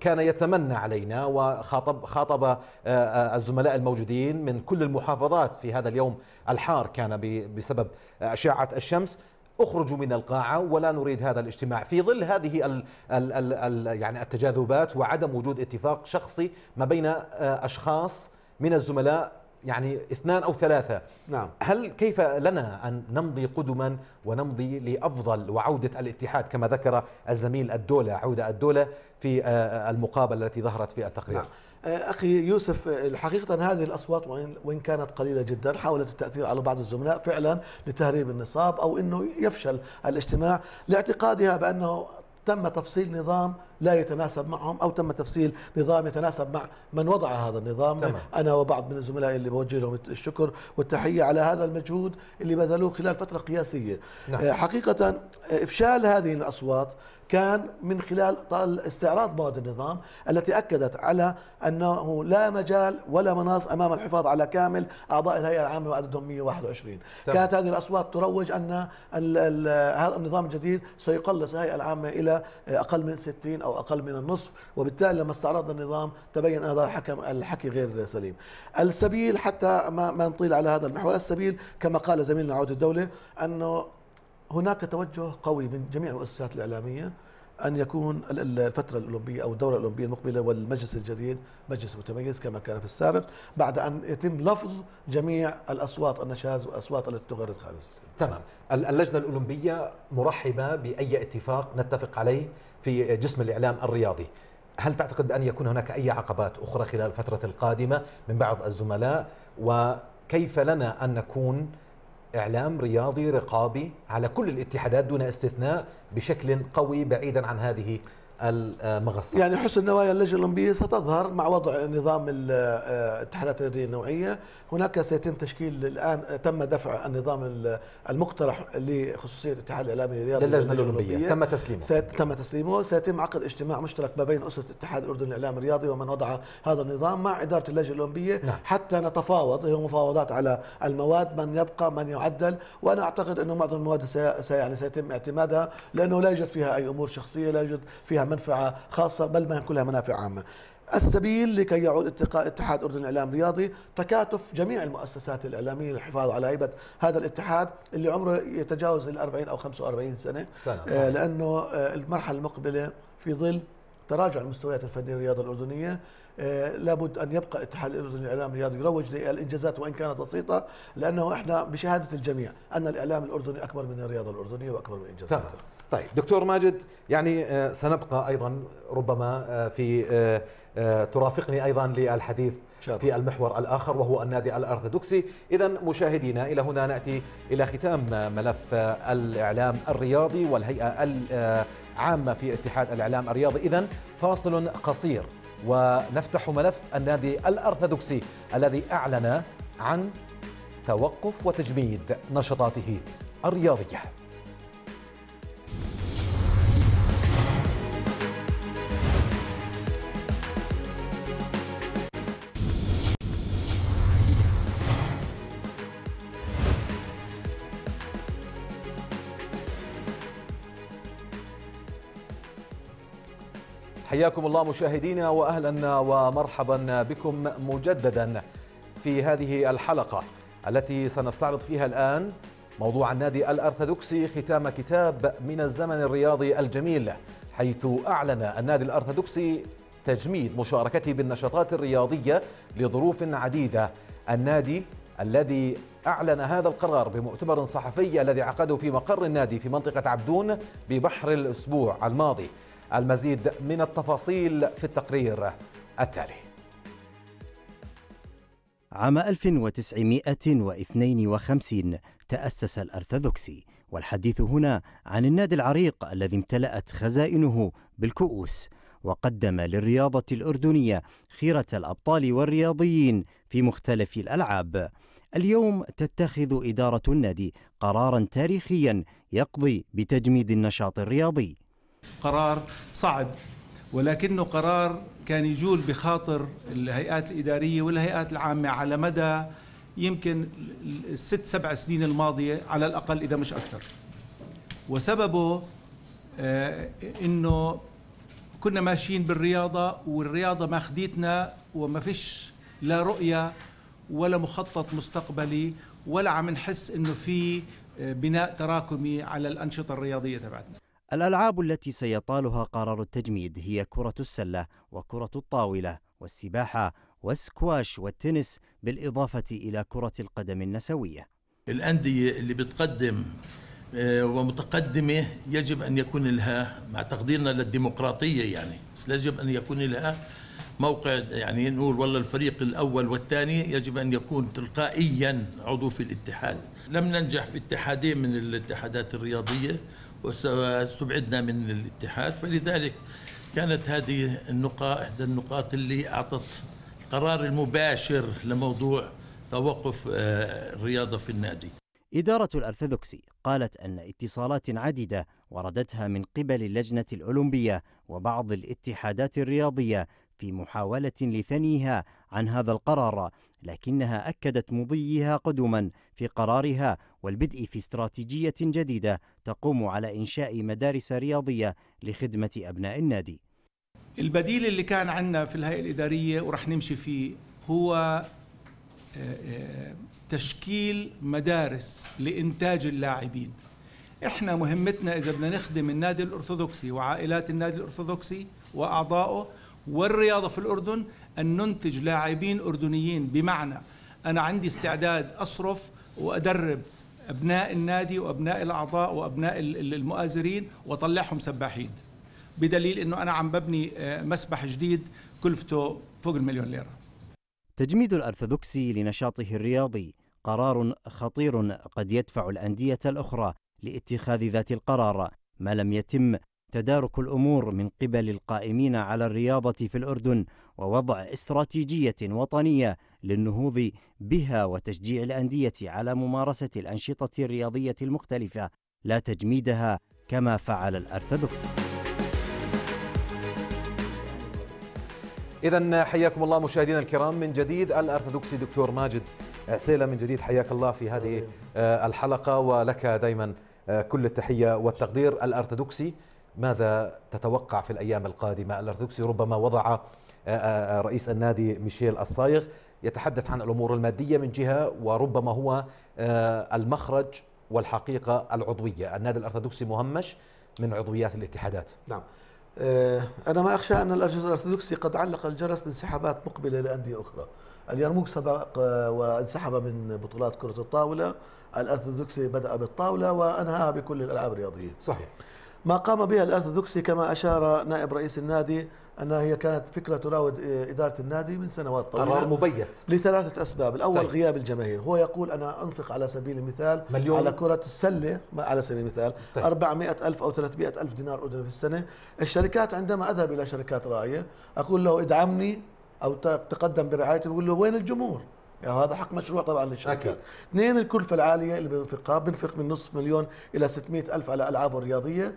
كان يتمنى علينا وخاطب خاطب آه، آه، الزملاء الموجودين من كل المحافظات في هذا اليوم الحار كان بسبب أشعة الشمس. اخرجوا من القاعة ولا نريد هذا الاجتماع. في ظل هذه ال ال ال يعني التجاذبات وعدم وجود اتفاق شخصي ما بين آه، أشخاص من الزملاء يعني اثنان أو ثلاثة. نعم. هل كيف لنا أن نمضي قدما ونمضي لأفضل وعودة الاتحاد كما ذكر الزميل الدولة عودة الدولة في آه، المقابلة التي ظهرت في التقرير؟ نعم. آه، أخي يوسف آه، حقيقة هذه الأصوات وإن كانت قليلة جدا حاولت التأثير على بعض الزملاء فعلا لتهريب النصاب أو إنه يفشل الاجتماع لاعتقادها بأنه تم تفصيل نظام لا يتناسب معهم أو تم تفصيل نظام يتناسب مع من وضع هذا النظام تمام. أنا وبعض من الزملاء اللي بوجه لهم الشكر والتحية على هذا المجهود اللي بذلوه خلال فترة قياسية نعم. آه، حقيقة إفشال هذه الأصوات كان من خلال استعراض مواد النظام التي أكدت على أنه لا مجال ولا مناص أمام الحفاظ على كامل أعضاء الهيئة العامة وعددهم 121 طبعا. كانت هذه الأصوات تروج أن هذا النظام الجديد سيقلص الهيئة العامة إلى أقل من 60 أو أقل من النصف وبالتالي لما استعرضنا النظام تبين هذا الحكم الحكي غير سليم السبيل حتى ما, ما نطيل على هذا المحور السبيل كما قال زميلنا عود الدولة أنه هناك توجه قوي من جميع المؤسسات الإعلامية أن يكون الفترة الأولمبية أو الدورة الأولمبية المقبلة والمجلس الجديد مجلس متميز كما كان في السابق بعد أن يتم لفظ جميع الأصوات النشاز والأصوات التي تغرد خارج تمام. اللجنة الأولمبية مرحبة بأي اتفاق نتفق عليه في جسم الإعلام الرياضي. هل تعتقد بأن يكون هناك أي عقبات أخرى خلال الفترة القادمة من بعض الزملاء؟ وكيف لنا أن نكون إعلام رياضي رقابي على كل الاتحادات دون استثناء بشكل قوي بعيدا عن هذه المغصة يعني حسن نوايا اللجنة الأولمبية ستظهر مع وضع نظام الاتحادات الرياضية النوعية. هناك سيتم تشكيل الآن تم دفع النظام المقترح لخصوصية الاتحاد الإعلامي الرياضي للجنة الأولمبية. تم تسليمه. تم تسليمه. سيتم عقد اجتماع مشترك ما بين أسرة الاتحاد الأردني للإعلام الرياضي ومن وضع هذا النظام مع إدارة اللجنة الأولمبية. نعم. حتى نتفاوض هي مفاوضات على المواد من يبقى من يعدل. وأنا أعتقد أنه معظم المواد سي يعني سيتم اعتمادها لأنه لا يوجد فيها أي أمور شخصية لا يوجد فيها منفعة خاصة بل ما كلها منافع عامة. السبيل لكي يعود اتقاء اتحاد أردن الإعلام الرياضي تكاتف جميع المؤسسات الإعلامية للحفاظ على هيبه هذا الاتحاد اللي عمره يتجاوز ال 40 أو 45 سنة, سنة آه لأنه آه المرحلة المقبلة في ظل تراجع المستويات الفنية للرياضه الأردنية. آه لابد أن يبقى اتحاد الاردني للاعلام الرياضي يروج للإنجازات وإن كانت بسيطة لأنه إحنا بشهادة الجميع أن الإعلام الأردني أكبر من الرياضة الأردنية وأكبر من انجازاتها طيب دكتور ماجد يعني آه، سنبقى أيضا ربما آه، في آه، ترافقني أيضا للحديث في المحور الآخر وهو النادي الارثوذكسي اذا مشاهدينا إلى هنا نأتي إلى ختام ملف الإعلام الرياضي والهيئة العامه في اتحاد الإعلام الرياضي. اذا فاصل قصير ونفتح ملف النادي الارثوذكسي الذي أعلن عن توقف وتجميد نشاطاته الرياضية. حياكم الله مشاهدينا واهلا ومرحبا بكم مجددا في هذه الحلقة التي سنستعرض فيها الآن موضوع النادي الأرثوذكسي ختام كتاب من الزمن الرياضي الجميل حيث أعلن النادي الأرثوذكسي تجميد مشاركته بالنشاطات الرياضية لظروف عديدة. النادي الذي أعلن هذا القرار بمؤتمر صحفي الذي عقده في مقر النادي في منطقة عبدون ببحر الأسبوع الماضي. المزيد من التفاصيل في التقرير التالي. عام 1952 تأسس الأرثوذكسي والحديث هنا عن النادي العريق الذي امتلأت خزائنه بالكؤوس وقدم للرياضة الأردنية خيرة الأبطال والرياضيين في مختلف الألعاب. اليوم تتخذ إدارة النادي قرارا تاريخيا يقضي بتجميد النشاط الرياضي. قرار صعب ولكنه قرار كان يجول بخاطر الهيئات الإدارية والهيئات العامة على مدى يمكن الست سبع سنين الماضية على الأقل إذا مش أكثر. وسببه آه إنه كنا ماشيين بالرياضة والرياضة ماخديتنا وما فيش لا رؤية ولا مخطط مستقبلي ولا عم نحس إنه في آه، بناء تراكمي على الأنشطة الرياضية تبعتنا. الألعاب التي سيطالها قرار التجميد هي كرة السلة وكرة الطاولة والسباحة والسكواش والتنس بالإضافة إلى كرة القدم النسوية. الأندية اللي بتقدم آه، ومتقدمة يجب أن يكون لها مع تقديرنا للديمقراطية يعني بس يجب أن يكون لها موقع يعني نقول والله الفريق الأول والثاني يجب أن يكون تلقائيا عضو في الاتحاد. لم ننجح في اتحادين من الاتحادات الرياضية واستبعدنا من الاتحاد فلذلك كانت هذه النقاط إحدى النقاط اللي أعطت القرار المباشر لموضوع توقف آه، الرياضة في النادي. إدارة الأرثوذكسي قالت أن اتصالات عديدة وردتها من قبل اللجنة الأولمبية وبعض الاتحادات الرياضية في محاولة لثنيها عن هذا القرار لكنها أكدت مضيها قدما في قرارها والبدء في استراتيجية جديدة تقوم على إنشاء مدارس رياضية لخدمة أبناء النادي. البديل اللي كان عندنا في الهيئة الإدارية ورح نمشي فيه هو آه، آه، تشكيل مدارس لإنتاج اللاعبين. إحنا مهمتنا إذا بدنا نخدم النادي الأرثوذكسي وعائلات النادي الأرثوذكسي وأعضائه والرياضة في الأردن أن ننتج لاعبين أردنيين. بمعنى أنا عندي استعداد أصرف وأدرب أبناء النادي وأبناء الأعضاء وأبناء المؤازرين وأطلعهم سباحين. بدليل إنه أنا عم ببني آه، مسبح جديد كلفته فوق المليون ليرة. تجميد الارثوذكسي لنشاطه الرياضي قرار خطير قد يدفع الأندية الأخرى لاتخاذ ذات القرار ما لم يتم تدارك الأمور من قبل القائمين على الرياضة في الأردن ووضع استراتيجية وطنية للنهوض بها وتشجيع الأندية على ممارسة الأنشطة الرياضية المختلفة لا تجميدها كما فعل الأرثوذكس. إذا حياكم الله مشاهدينا الكرام من جديد الأرثوذكسي دكتور ماجد عسيلة من جديد حياك الله في هذه آه، الحلقة ولك دائما آه، كل التحية والتقدير الأرثوذكسي. ماذا تتوقع في الأيام القادمة؟ الأرثوذكسي ربما وضع آه، رئيس النادي ميشيل الصايغ يتحدث عن الأمور المادية من جهة وربما هو المخرج والحقيقة العضوية. النادي الأرثوذكسي مهمش من عضويات الاتحادات. نعم. آه، أنا ما أخشى أن الأرثوذكسي قد علق الجرس لانسحابات مقبلة لأندية أخرى. اليرموك سبق آه، وانسحب من بطولات كرة الطاولة. الأرثوذكسي بدأ بالطاولة وأنهاها بكل الألعاب الرياضية. صحيح. ما قام بها الأرثوذكسي كما أشار نائب رئيس النادي أنها هي كانت فكرة تراود إدارة النادي من سنوات طويلة قرار مبيت. لثلاثة أسباب. الأول طيب. غياب الجماهير. هو يقول أنا أنفق على سبيل المثال مليون. على كرة السلة على سبيل المثال طيب. 400 ألف أو 300 ألف دينار أردني في السنة. الشركات عندما أذهب إلى شركات راعية أقول له ادعمني أو تقدم برعايتي بقول له وين الجمهور؟ يعني هذا حق مشروع طبعا للشركات. اثنين الكلفة العالية اللي بنفقها بنفق من نصف مليون إلى 600 ألف على ألعابه الرياضية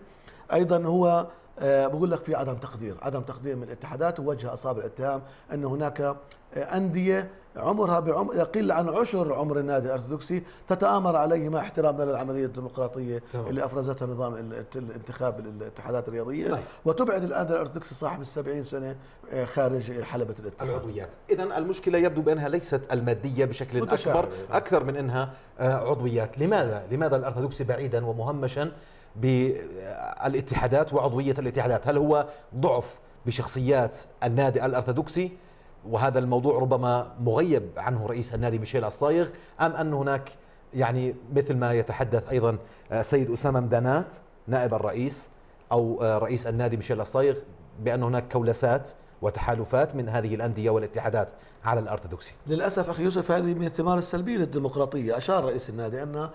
أيضا هو آه، بقول لك في عدم تقدير عدم تقدير من الاتحادات ووجه أصابع الاتهام أن هناك آه، أندية عمرها بعمر يقل عن عشر عمر النادي الارثوذكسي تتآمر عليه مع احترامنا للعمليه الديمقراطية طبعا. اللي افرزتها نظام الانتخاب الاتحادات الرياضية. طيب. وتبعد الآن الارثوذكسي صاحب السبعين سنة آه، خارج حلبة الاتحاد. العضويات. اذا المشكلة يبدو بأنها ليست المادية بشكل أكبر أكثر من أنها عضويات. لماذا؟ لماذا الأرثوذكسي بعيدا ومهمشا؟ بالاتحادات وعضوية الاتحادات. هل هو ضعف بشخصيات النادي الأرثوذكسي؟ وهذا الموضوع ربما مغيب عنه رئيس النادي ميشيل الصايغ. أم أن هناك يعني مثل ما يتحدث أيضا سيد أسامة مدانات نائب الرئيس أو رئيس النادي ميشيل الصايغ بأن هناك كولسات وتحالفات من هذه الأندية والاتحادات على الأرثوذكسي للأسف أخي يوسف هذه من الثمار السلبية للديمقراطية. أشار رئيس النادي أن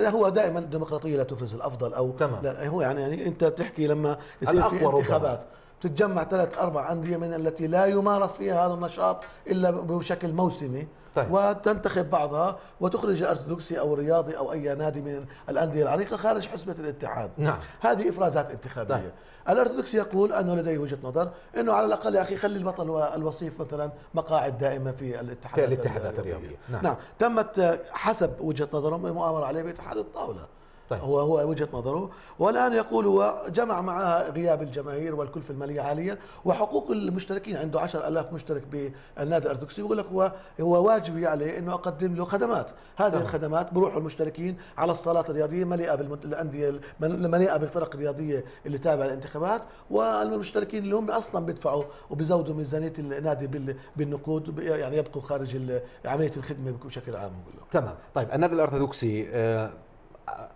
هو دائما الديمقراطية لا تفرز الأفضل أو تمام. لا هو يعني, يعني أنت بتحكي لما يصير في انتخابات. تتجمع ثلاث أربع أندية من التي لا يمارس فيها هذا النشاط إلا بشكل موسمي طيب. وتنتخب بعضها وتخرج الارثوذكسي أو الرياضي أو أي نادي من الأندية العريقة خارج حسبة الاتحاد نعم. هذه إفرازات انتخابية طيب. الأرثوذكسي يقول أنه لديه وجهة نظر إنه على الأقل يا أخي خلي البطل والوصيف مثلا مقاعد دائمة في الاتحادات في الاتحادات الرياضية نعم. نعم تمت حسب وجهة نظرهم المؤامره عليه باتحاد الطاولة طيب. هو هو وجهة نظره. والآن يقول هو جمع معها غياب الجماهير والكلفه المالية عاليه وحقوق المشتركين عنده 10000 مشترك بالنادي الارثوذكسي يقول لك هو هو واجبي عليه إنه أقدم له خدمات. هذه طبعا. الخدمات بروحوا المشتركين على الصالات الرياضية مليئة بالانديه مليئة بالفرق الرياضية اللي تابعة للانتخابات. والمشتركين اللي هم أصلا بيدفعوا وبيزودوا ميزانية النادي بالنقود يعني يبقوا خارج عملية الخدمة بشكل عام. تمام. طيب النادي الأرثوذكسي آه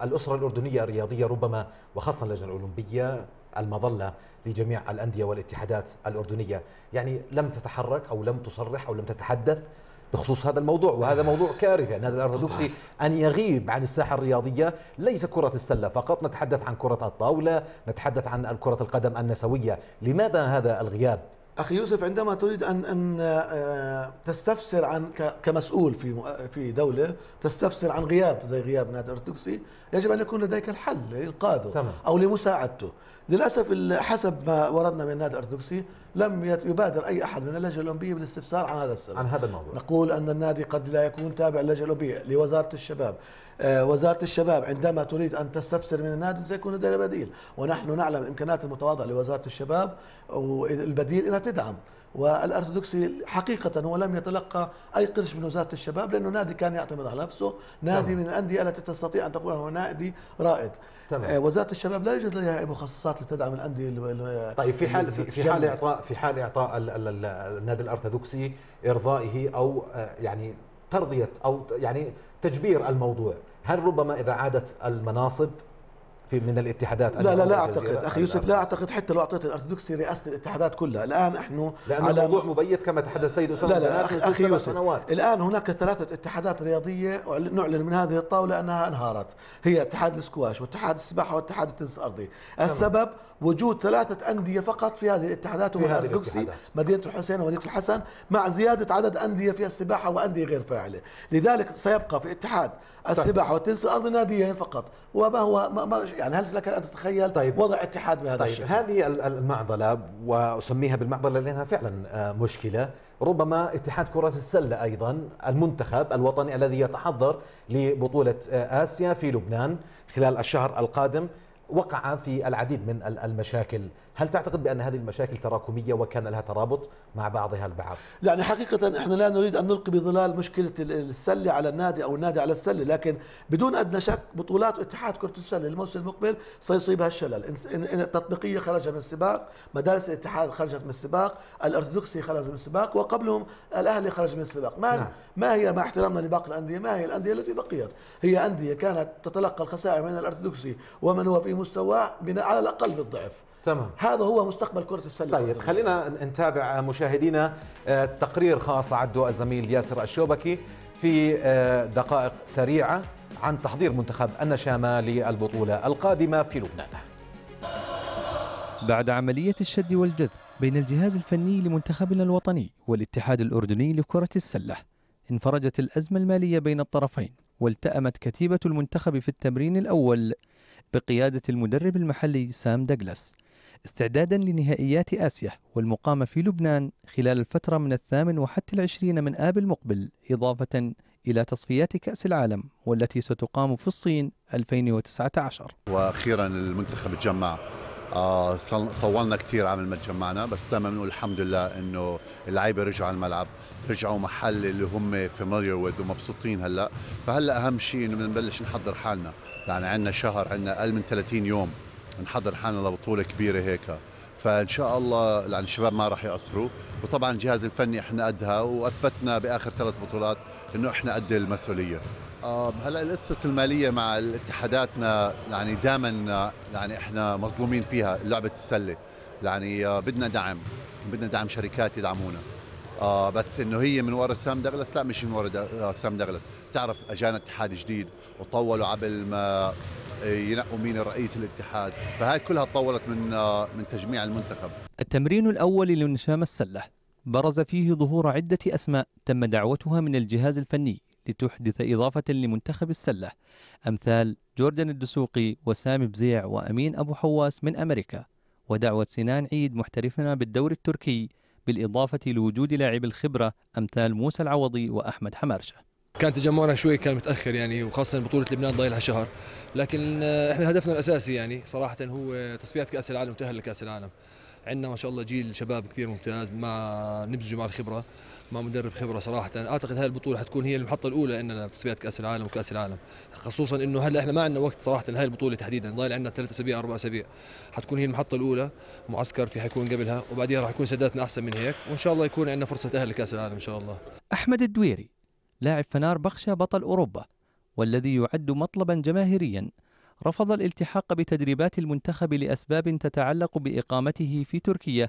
الأسرة الأردنية الرياضية ربما وخاصة اللجنة الأولمبية المظلة لجميع الأندية والاتحادات الأردنية. يعني لم تتحرك أو لم تصرح أو لم تتحدث بخصوص هذا الموضوع وهذا موضوع كارثة. النادي الأرثوذكسي أن يغيب عن الساحة الرياضية. ليس كرة السلة فقط نتحدث عن كرة الطاولة نتحدث عن كرة القدم النسوية. لماذا هذا الغياب؟ أخي يوسف عندما تريد ان أن آه، تستفسر عن كمسؤول في في دولة تستفسر عن غياب زي غياب نادي الارثوذكسي يجب أن يكون لديك الحل لإنقاذه أو لمساعدته. للأسف حسب ما وردنا من النادي الارثوذكسي لم يبادر أي أحد من اللجنة الأولمبية بالاستفسار عن هذا السبب. عن هذا الموضوع. نقول أن النادي قد لا يكون تابع للجنة الأولمبية لوزارة الشباب. وزارة الشباب عندما تريد أن تستفسر من النادي سيكون لدينا بديل. ونحن نعلم الامكانيات المتواضعة لوزارة الشباب والبديل انها تدعم. والأرثوذكسي حقيقة هو لم يتلقى أي قرش من وزارة الشباب لأنه نادي كان يعتمد على نفسه. نادي تمام. من الأندية التي تستطيع أن تقول هو نادي رائد. تمام. آه، وزارة الشباب لا يوجد لها أي مخصصات لتدعم الأندية طيب في حال في, في حال اعطاء في حال إعطاء النادي الأرثوذكسي إرضائه أو آه، يعني ترضية أو يعني تجبير الموضوع. هل ربما إذا عادت المناصب في من الاتحادات لا لا لا أعتقد. أخي يوسف لا. أعتقد حتى لو أعطيت الارثوذكسي رئاسة الاتحادات كلها. الآن إحنا لأن على الموضوع مبيت كما تحدث السيد أسامة لا لا أخي, أخي يوسف سنوات. الآن هناك ثلاثة اتحادات رياضية نعلن من هذه الطاولة أنها أنهارت. هي اتحاد السكواش واتحاد السباحة واتحاد التنس الأرضي. السبب وجود ثلاثة أندية فقط في هذه الاتحادات وهي الارثوذكسي مدينة الحسين ومدينة الحسن مع زيادة عدد أندية في السباحة وأندية غير فاعلة لذلك سيبقى في اتحاد طيب. السباحة والتنس الارضي ناديين فقط وما هو ما يعني هل لك أن تتخيل طيب. وضع اتحاد بهذا طيب. الشكل هذه المعضلة وأسميها بالمعضلة لأنها فعلا آه، مشكلة ربما اتحاد كرة السلة أيضا المنتخب الوطني الذي يتحضر لبطولة آه، آسيا في لبنان خلال الشهر القادم وقع في العديد من المشاكل. هل تعتقد بأن هذه المشاكل تراكمية وكان لها ترابط مع بعضها البعض؟ يعني حقيقة إحنا لا نريد أن نلقي بظلال مشكلة السلة على النادي أو النادي على السلة لكن بدون أدنى شك بطولات اتحاد كرة السلة الموسم المقبل سيصيبها الشلل. التطبيقية خرج من السباق مدارس الاتحاد خرجت من السباق الأرثوذكسي خرج من السباق وقبلهم الأهلي خرج من السباق. ما, نعم. ما هي مع احترامنا لباقي الأندية؟ ما هي الأندية التي بقيت؟ هي أندية كانت تتلقى الخسائر من الأرثوذكسي ومن هو في مستواه على الأقل بالضعف. تمام. هذا هو مستقبل كرة السلة. طيب خلينا نتابع مشاهدينا آه، تقرير خاص عده الزميل ياسر الشوبكي في آه، دقائق سريعة عن تحضير منتخب النشامة للبطولة القادمة في لبنان. بعد عملية الشد والجذب بين الجهاز الفني لمنتخبنا الوطني والاتحاد الأردني لكرة السلة انفرجت الأزمة المالية بين الطرفين والتأمت كتيبة المنتخب في التمرين الأول بقيادة المدرب المحلي سام دوغلاس استعدادا لنهائيات آسيا والمقامة في لبنان خلال الفترة من الثامن وحتى العشرين من آب المقبل إضافة إلى تصفيات كأس العالم والتي ستقام في الصين 2019 وأخيرا المنتخب تجمع آه طولنا كثير عمل ما تجمعنا بس دائما بنقول الحمد لله إنه اللعيبة رجعوا على الملعب رجعوا محل اللي هم فاميليار وذ ومبسوطين هلأ. فهلأ أهم شيء إنه بنبلش نحضر حالنا يعني عندنا شهر عندنا أقل من 30 يوم. نحضر حالنا لبطولة كبيرة هيك. فإن شاء الله يعني الشباب ما راح يقصروا. وطبعا الجهاز الفني إحنا قدها وأثبتنا بآخر ثلاث بطولات إنه إحنا قد المسؤولية. هلأ القصة المالية مع اتحاداتنا يعني دائما يعني إحنا مظلومين فيها لعبة السلة. يعني آه بدنا دعم بدنا دعم شركات يدعمونا. آه بس إنه هي من وراء سام دغلس؟ لا مش من وراء آه، سام دغلس. تعرف أجانا اتحاد جديد وطولوا قبل ما ينقوا مين رئيس الاتحاد. فهاي كلها طولت من من تجميع المنتخب. التمرين الأول لنشام السلة. برز فيه ظهور عدة أسماء تم دعوتها من الجهاز الفني لتحدث إضافة لمنتخب السلة. أمثال جوردن الدسوقي وسامي بزيع وأمين أبو حواس من أمريكا. ودعوة سنان عيد محترفنا بالدوري التركي بالإضافة لوجود لاعب الخبرة أمثال موسى العوضي وأحمد حمارشة. كان تجمعنا شوي كان متأخر يعني وخاصة بطولة لبنان ضايلها شهر لكن آه، إحنا هدفنا الأساسي يعني صراحة هو تصفيات كأس العالم وتأهل لكأس العالم. عندنا ما شاء الله جيل شباب كثير ممتاز مع نمزجوا مع الخبرة مع مدرب خبرة صراحة. أعتقد هاي البطولة حتكون هي المحطة الأولى اننا تصفيات كأس العالم وكأس العالم. خصوصا إنه هلأ إحنا ما عندنا وقت صراحة لهي البطولة تحديدا. ضايل عندنا ثلاث أسابيع أربع أسابيع. حتكون هي المحطة الأولى. معسكر في حيكون قبلها وبعديها راح يكون سداتنا أحسن من هيك. وإن شاء الله يكون عندنا فرصة تأهل لكأس العالم إن شاء الله. أحمد الدويري. لاعب فنار بخشة بطل أوروبا والذي يعد مطلبا جماهيريا. رفض الالتحاق بتدريبات المنتخب لأسباب تتعلق بإقامته في تركيا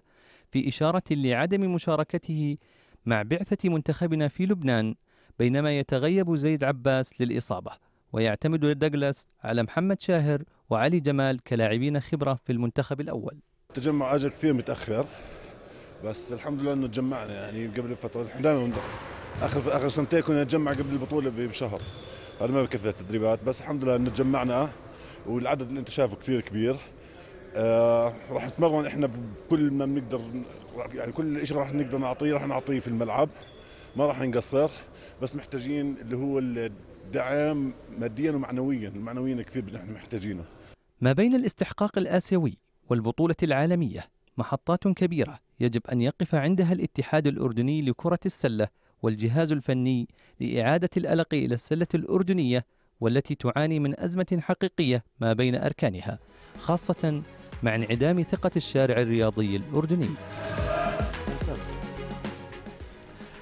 في إشارة لعدم مشاركته مع بعثة منتخبنا في لبنان بينما يتغيب زيد عباس للإصابة. ويعتمد دوغلاس على محمد شاهر وعلي جمال كلاعبين خبرة في المنتخب الأول. التجمع اجى كثير متأخر بس الحمد لله إنه تجمعنا يعني قبل إحنا دائما اخر آخر سنتين كنا نتجمع قبل البطولة بشهر. هذا ما بكفي التدريبات بس الحمد لله انه تجمعنا والعدد اللي انت شايفه كثير كبير. آه راح نتمرن إحنا بكل ما بنقدر يعني كل شيء راح نقدر نعطيه راح نعطيه في الملعب. ما راح نقصر بس محتاجين اللي هو الدعم ماديا ومعنويا. معنويا كثير نحن محتاجينه. ما بين الاستحقاق الآسيوي والبطولة العالمية محطات كبيرة يجب أن يقف عندها الاتحاد الأردني لكرة السلة والجهاز الفني لإعادة الألق إلى السلة الأردنية والتي تعاني من أزمة حقيقية ما بين أركانها خاصة مع انعدام ثقة الشارع الرياضي الأردني.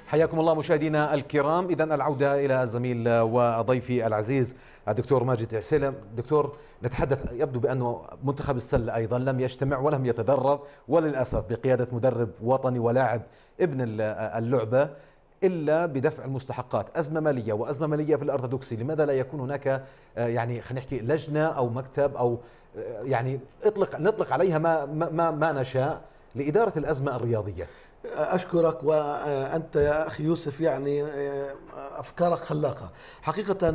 حياكم الله مشاهدينا الكرام. اذا العودة إلى الزميل وضيفي العزيز الدكتور ماجد عسيلم. دكتور نتحدث يبدو بانه منتخب السلة أيضا لم يجتمع ولم يتدرب وللأسف بقيادة مدرب وطني ولاعب ابن اللعبة. إلا بدفع المستحقات. أزمة مالية وأزمة مالية في الارثوذكسي لماذا لا يكون هناك آه، يعني خلينا نحكي لجنة أو مكتب أو آه، يعني اطلق نطلق عليها ما ما ما نشاء لإدارة الأزمة الرياضية. أشكرك وأنت يا أخي يوسف يعني أفكارك خلاقة حقيقة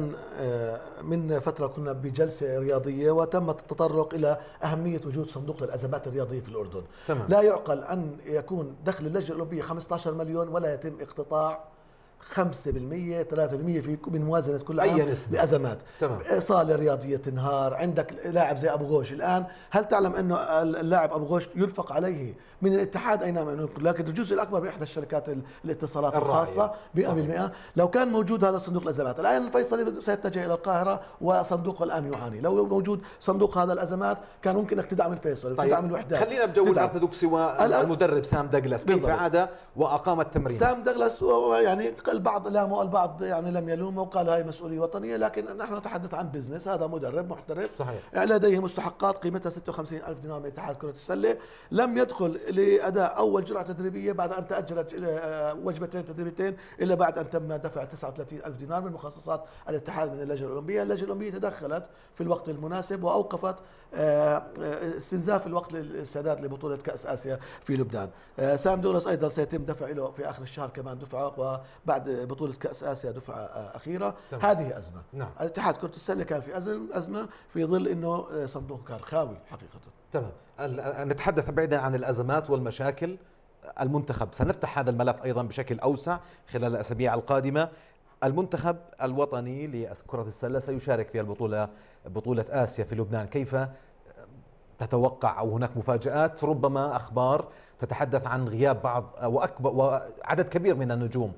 من فترة كنا بجلسة رياضية وتم التطرق إلى أهمية وجود صندوق للأزمات الرياضية في الأردن تمام. لا يعقل أن يكون دخل اللجنة الأوروبية 15 مليون ولا يتم اقتطاع 5% 3% في من موازنة كل عام أي نسبة. لازمات تمام. صاله رياضيه تنهار عندك لاعب زي أبو غوش الآن. هل تعلم أنه اللاعب أبو غوش يلفق عليه من الاتحاد؟ اينما يكون لكن الجزء الأكبر بإحدى الشركات الاتصالات. الخاصة 100% لو كان موجود هذا صندوق الازمات الآن الفيصلي سيتجه إلى القاهرة وصندوقه الآن يعاني. لو موجود صندوق هذا الأزمات كان ممكن انك تدعم الفيصل طيب. تدعم الوحدات خلينا بجو الارثوذكسي والمدرب سام دغلاس. كيف. عاد وأقام التمرين؟ سام دغلاس يعني البعض لامه البعض يعني لم يلومه وقال هاي مسؤولية وطنية لكن نحن نتحدث عن business هذا مدرب محترف. صحيح. لديه مستحقات قيمتها 56 ألف دينار من اتحاد كرة السلة. لم يدخل لأداء أول جرعة تدريبية بعد أن تأجلت آه، وجبتين تدريبيتين إلا بعد أن تم دفع 39 ألف دينار من مخصصات الاتحاد من اللجنة الأولمبية. اللجنة الأولمبية تدخلت في الوقت المناسب وأوقفت آه، آه، استنزاف الوقت للاستعداد لبطولة كأس آسيا في لبنان. سام دوغلاس أيضا سيتم دفع له في آخر الشهر كمان دفعة وبعد بطولة كأس آسيا دفعة آه، أخيرة. تمام. هذه أزمة. نعم. الاتحاد كرة السلة كان في أزمة في ظل آه، صندوق كان خاوي حقيقة. تمام. نتحدث بعيدا عن الأزمات والمشاكل المنتخب. سنفتح هذا الملف أيضا بشكل أوسع خلال الأسابيع القادمة. المنتخب الوطني لكرة السلة سيشارك في البطوله بطولة آسيا في لبنان. كيف تتوقع أو هناك مفاجآت؟ ربما أخبار تتحدث عن غياب بعض واكبر وعدد كبير من النجوم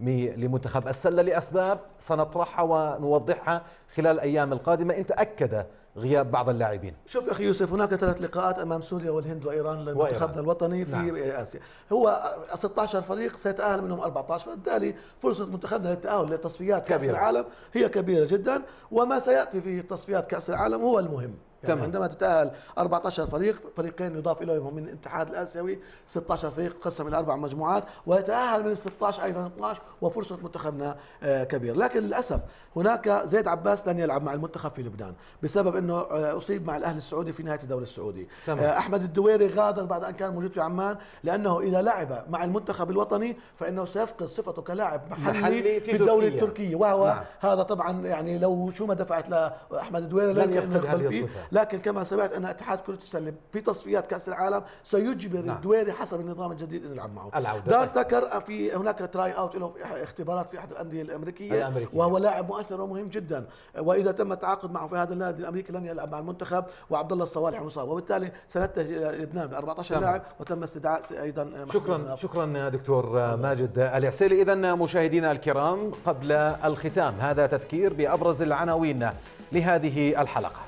لمنتخب السلة لأسباب سنطرحها ونوضحها خلال الأيام القادمة إن تأكد غياب بعض اللاعبين شوف أخي يوسف هناك ثلاث لقاءات أمام سوريا والهند وإيران لمنتخبنا. الوطني في نعم. آسيا هو 16 فريق سيتأهل منهم 14 فبالتالي فرصة منتخبنا للتأهل لتصفيات كأس. العالم هي كبيرة جدا وما سيأتي في تصفيات كأس العالم هو المهم يعني تمام. عندما تتأهل 14 فريق فريقين يضاف إليهم من الاتحاد الآسيوي 16 فريق قسم إلى أربع مجموعات ويتأهل من ال 16 أيضا 12 وفرصة منتخبنا آه، كبير لكن للأسف هناك زيد عباس لن يلعب مع المنتخب في لبنان بسبب إنه آه، أصيب مع الأهلي السعودي في نهاية الدوري السعودي تمام. آه، أحمد الدويري غادر بعد أن كان موجود في عمان لأنه إذا لعب مع المنتخب الوطني فإنه سيفقد صفته كلاعب محلي, محلي في في, الدوري. التركي وهو نعم. هذا طبعا يعني لو شو ما دفعت لاحمد الدويري لن يفقد فيه. لكن كما سمعت أن اتحاد كرة السلة في تصفيات كأس العالم سيجبر نعم. الدويري حسب النظام الجديد إن يلعب معه العودة. دار طيب. تكر في هناك try out له في اختبارات في أحد الأندية الأمريكية, الأمريكية. وهو لاعب مؤثر ومهم جدا وإذا تم التعاقد معه في هذا النادي الأمريكي لن يلعب مع المنتخب وعبد الله الصوالح مصاب وبالتالي سنتج إلى لبنان ب 14 تمام. لاعب وتم استدعاء أيضا شكرا. شكرا دكتور ماجد العسيلي اذا مشاهدينا الكرام قبل الختام هذا تذكير بأبرز العناوين لهذه الحلقة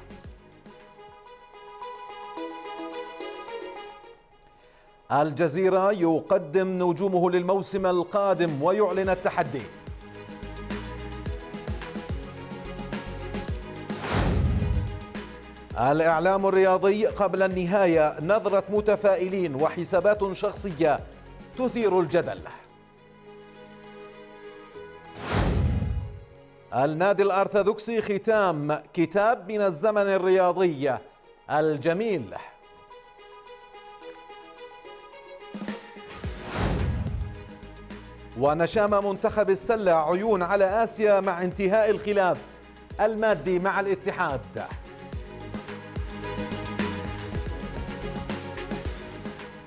الجزيرة يقدم نجومه للموسم القادم ويعلن التحدي. الإعلام الرياضي قبل النهاية نظرة متفائلين وحسابات شخصية تثير الجدل. النادي الأرثوذكسي ختام كتاب من الزمن الرياضي الجميل. ونشام منتخب السلة عيون على آسيا مع انتهاء الخلاف المادي مع الاتحاد.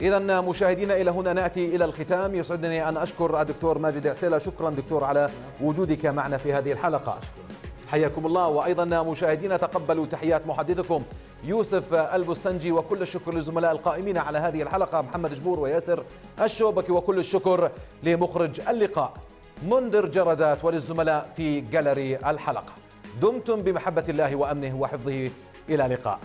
إذا مشاهدينا إلى هنا نأتي إلى الختام. يسعدني أن أشكر الدكتور ماجد عسيلة. شكرا دكتور على وجودك معنا في هذه الحلقة. حياكم الله. وأيضا مشاهدينا تقبلوا تحيات محدثكم يوسف البستنجي. وكل الشكر للزملاء القائمين على هذه الحلقة محمد جبور وياسر الشوبكي. وكل الشكر لمخرج اللقاء منذر جردات وللزملاء في جاليري الحلقة. دمتم بمحبة الله وأمنه وحفظه. إلى لقاء